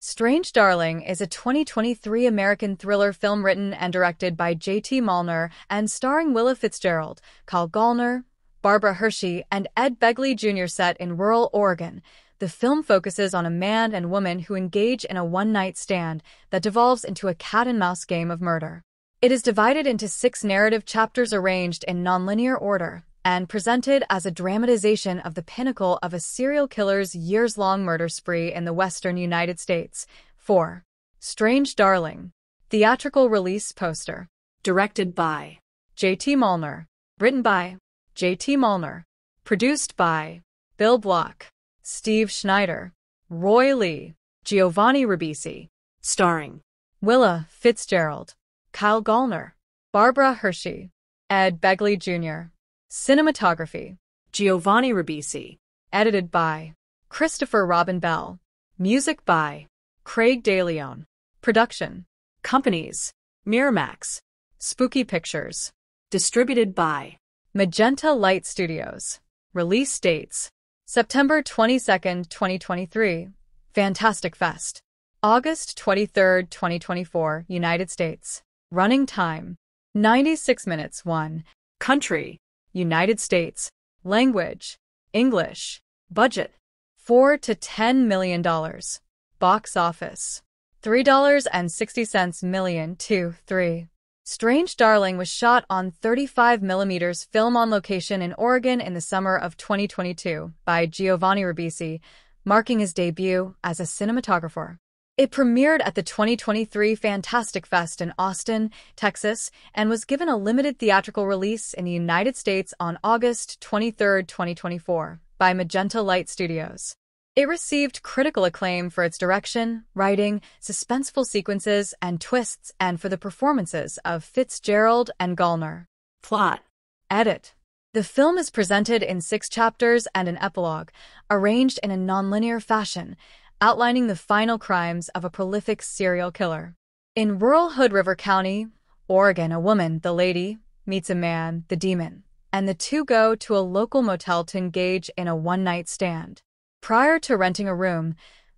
Strange Darling is a 2023 American thriller film written and directed by J.T. Mollner and starring Willa Fitzgerald, Kyle Gallner, Barbara Hershey, and Ed Begley Jr. set in rural Oregon. The film focuses on a man and woman who engage in a one-night stand that devolves into a cat-and-mouse game of murder. It is divided into six narrative chapters arranged in nonlinear order, and presented as a dramatization of the pinnacle of a serial killer's years-long murder spree in the western United States. 4. Strange Darling. Theatrical release poster. Directed by J.T. Mollner. Written by J.T. Mollner. Produced by Bill Block, Steve Schneider, Roy Lee, Giovanni Ribisi. Starring Willa Fitzgerald, Kyle Gallner, Barbara Hershey, Ed Begley Jr. Cinematography Giovanni Ribisi. Edited by Christopher Robin Bell. Music by Craig DeLeon. Production Companies Miramax. Spooky Pictures. Distributed by Magenta Light Studios. Release dates September 22, 2023. Fantastic Fest. August 23, 2024, United States. Running time 96 minutes 1. Country United States. Language. English. Budget. 4 to 10 million dollars. Box office. $3.60 million to 3. Strange Darling was shot on 35mm film on location in Oregon in the summer of 2022 by Giovanni Ribisi, marking his debut as a cinematographer. It premiered at the 2023 Fantastic Fest in Austin, Texas, and was given a limited theatrical release in the United States on August 23, 2024, by Magenta Light Studios. It received critical acclaim for its direction, writing, suspenseful sequences, and twists, and for the performances of Fitzgerald and Gallner. Plot Edit. The film is presented in six chapters and an epilogue, arranged in a nonlinear fashion, outlining the final crimes of a prolific serial killer. In rural Hood River County, Oregon, a woman, the lady, meets a man, the demon, and the two go to a local motel to engage in a one-night stand. Prior to renting a room,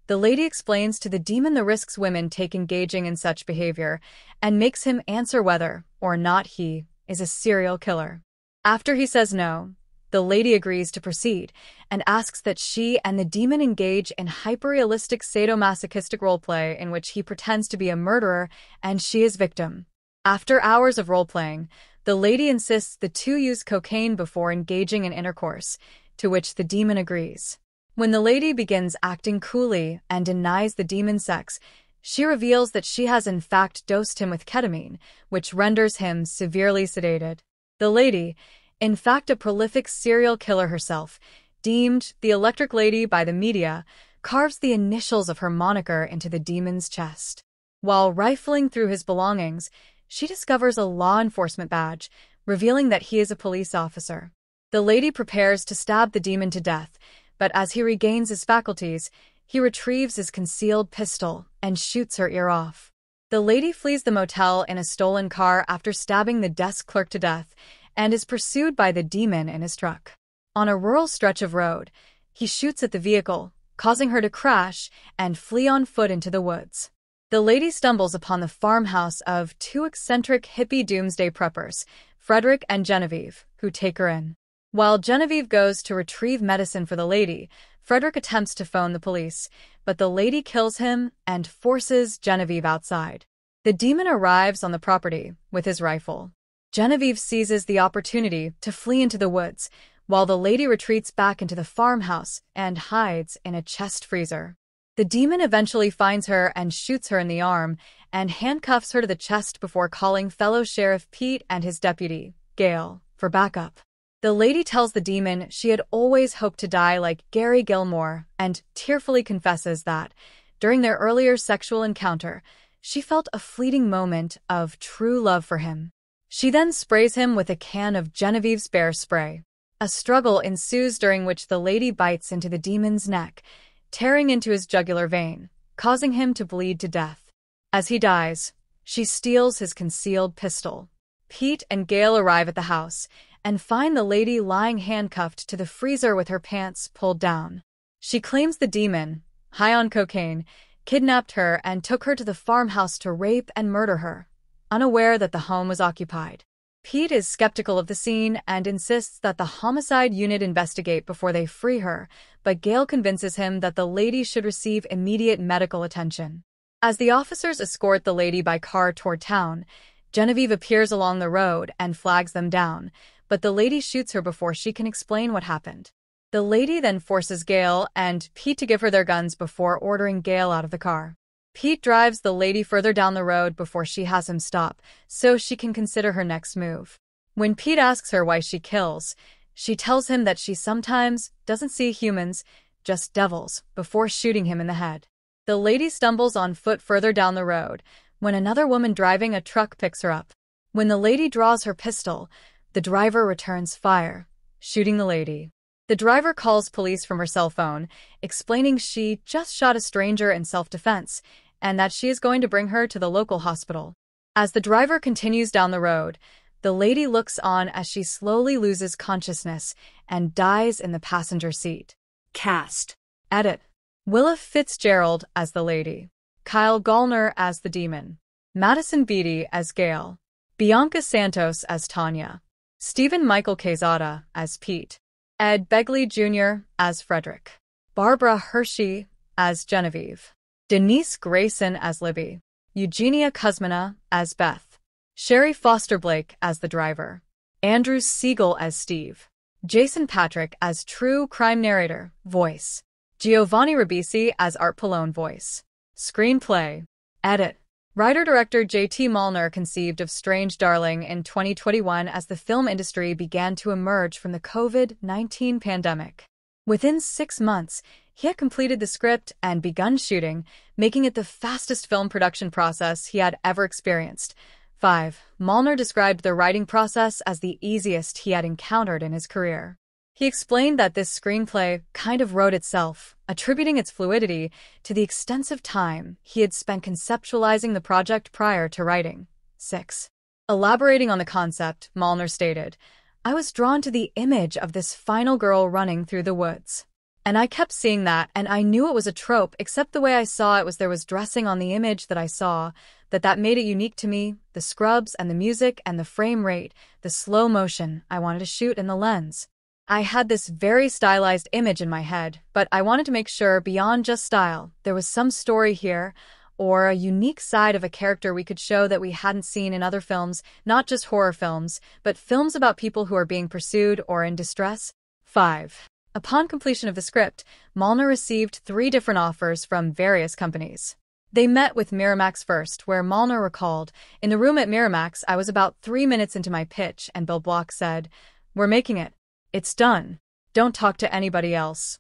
the lady explains to the demon the risks women take engaging in such behavior and makes him answer whether or not he is a serial killer. After he says no, the lady agrees to proceed and asks that she and the demon engage in hyperrealistic sadomasochistic roleplay in which he pretends to be a murderer and she is victim. After hours of roleplaying, the lady insists the two use cocaine before engaging in intercourse, to which the demon agrees. When the lady begins acting coolly and denies the demon sex, she reveals that she has in fact dosed him with ketamine, which renders him severely sedated. The lady, in fact a prolific serial killer herself, deemed the Electric Lady by the media, carves the initials of her moniker into the demon's chest. While rifling through his belongings, she discovers a law enforcement badge, revealing that he is a police officer. The lady prepares to stab the demon to death, but as he regains his faculties, he retrieves his concealed pistol and shoots her ear off. The lady flees the motel in a stolen car after stabbing the desk clerk to death and is pursued by the demon in his truck. On a rural stretch of road, he shoots at the vehicle, causing her to crash and flee on foot into the woods. The lady stumbles upon the farmhouse of two eccentric hippie doomsday preppers, Frederick and Genevieve, who take her in. While Genevieve goes to retrieve medicine for the lady, Frederick attempts to phone the police, but the lady kills him and forces Genevieve outside. The demon arrives on the property with his rifle. Genevieve seizes the opportunity to flee into the woods, while the lady retreats back into the farmhouse and hides in a chest freezer. The demon eventually finds her and shoots her in the arm and handcuffs her to the chest before calling fellow Sheriff Pete and his deputy, Gail, for backup. The lady tells the demon she had always hoped to die like Gary Gilmore and tearfully confesses that, during their earlier sexual encounter, she felt a fleeting moment of true love for him. She then sprays him with a can of Genevieve's bear spray. A struggle ensues during which the lady bites into the demon's neck, tearing into his jugular vein, causing him to bleed to death. As he dies, she steals his concealed pistol. Pete and Gail arrive at the house and find the lady lying handcuffed to the freezer with her pants pulled down. She claims the demon, high on cocaine, kidnapped her and took her to the farmhouse to rape and murder her, unaware that the home was occupied. Pete is skeptical of the scene and insists that the homicide unit investigate before they free her, but Gail convinces him that the lady should receive immediate medical attention. As the officers escort the lady by car toward town, Genevieve appears along the road and flags them down, but the lady shoots her before she can explain what happened. The lady then forces Gail and Pete to give her their guns before ordering Gail out of the car. Pete drives the lady further down the road before she has him stop, so she can consider her next move. When Pete asks her why she kills, she tells him that she sometimes doesn't see humans, just devils, before shooting him in the head. The lady stumbles on foot further down the road when another woman driving a truck picks her up. When the lady draws her pistol, the driver returns fire, shooting the lady. The driver calls police from her cell phone, explaining she just shot a stranger in self-defense and that she is going to bring her to the local hospital. As the driver continues down the road, the lady looks on as she slowly loses consciousness and dies in the passenger seat. Cast. Edit. Willa Fitzgerald as the lady, Kyle Gallner as the demon, Madisen Beaty as Gail, Bianca Santos as Tanya, Stephen Michael Quezada as Pete, Ed Begley Jr. as Frederick, Barbara Hershey as Genevieve, Denise Grayson as Libby, Eugenia Kuzmina as Beth, Sherry Foster Blake as the driver, Andrew Siegel as Steve, Jason Patric as true crime narrator, voice, Giovanni Ribisi as Art Pallone voice. Screenplay. Edit. Writer-director J.T. Mollner conceived of Strange Darling in 2021 as the film industry began to emerge from the COVID-19 pandemic. Within six months, he had completed the script and begun shooting, making it the fastest film production process he had ever experienced. 5. Mollner described the writing process as the easiest he had encountered in his career. He explained that this screenplay kind of wrote itself, attributing its fluidity to the extensive time he had spent conceptualizing the project prior to writing. 6. Elaborating on the concept, Mollner stated, I was drawn to the image of this final girl running through the woods. And I kept seeing that, and I knew it was a trope, except the way I saw it was there was dressing on the image that I saw, that that made it unique to me, the scrubs and the music and the frame rate, the slow motion I wanted to shoot in the lens. I had this very stylized image in my head, but I wanted to make sure beyond just style, there was some story here, or a unique side of a character we could show that we hadn't seen in other films, not just horror films, but films about people who are being pursued or in distress. 5. Upon completion of the script, Mollner received three different offers from various companies. They met with Miramax first, where Mollner recalled, In the room at Miramax, I was about three minutes into my pitch, and Bill Block said, We're making it. It's done. Don't talk to anybody else.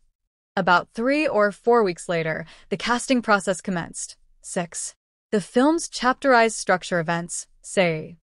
About three or four weeks later, the casting process commenced. 6. The film's chapterized structure events, say,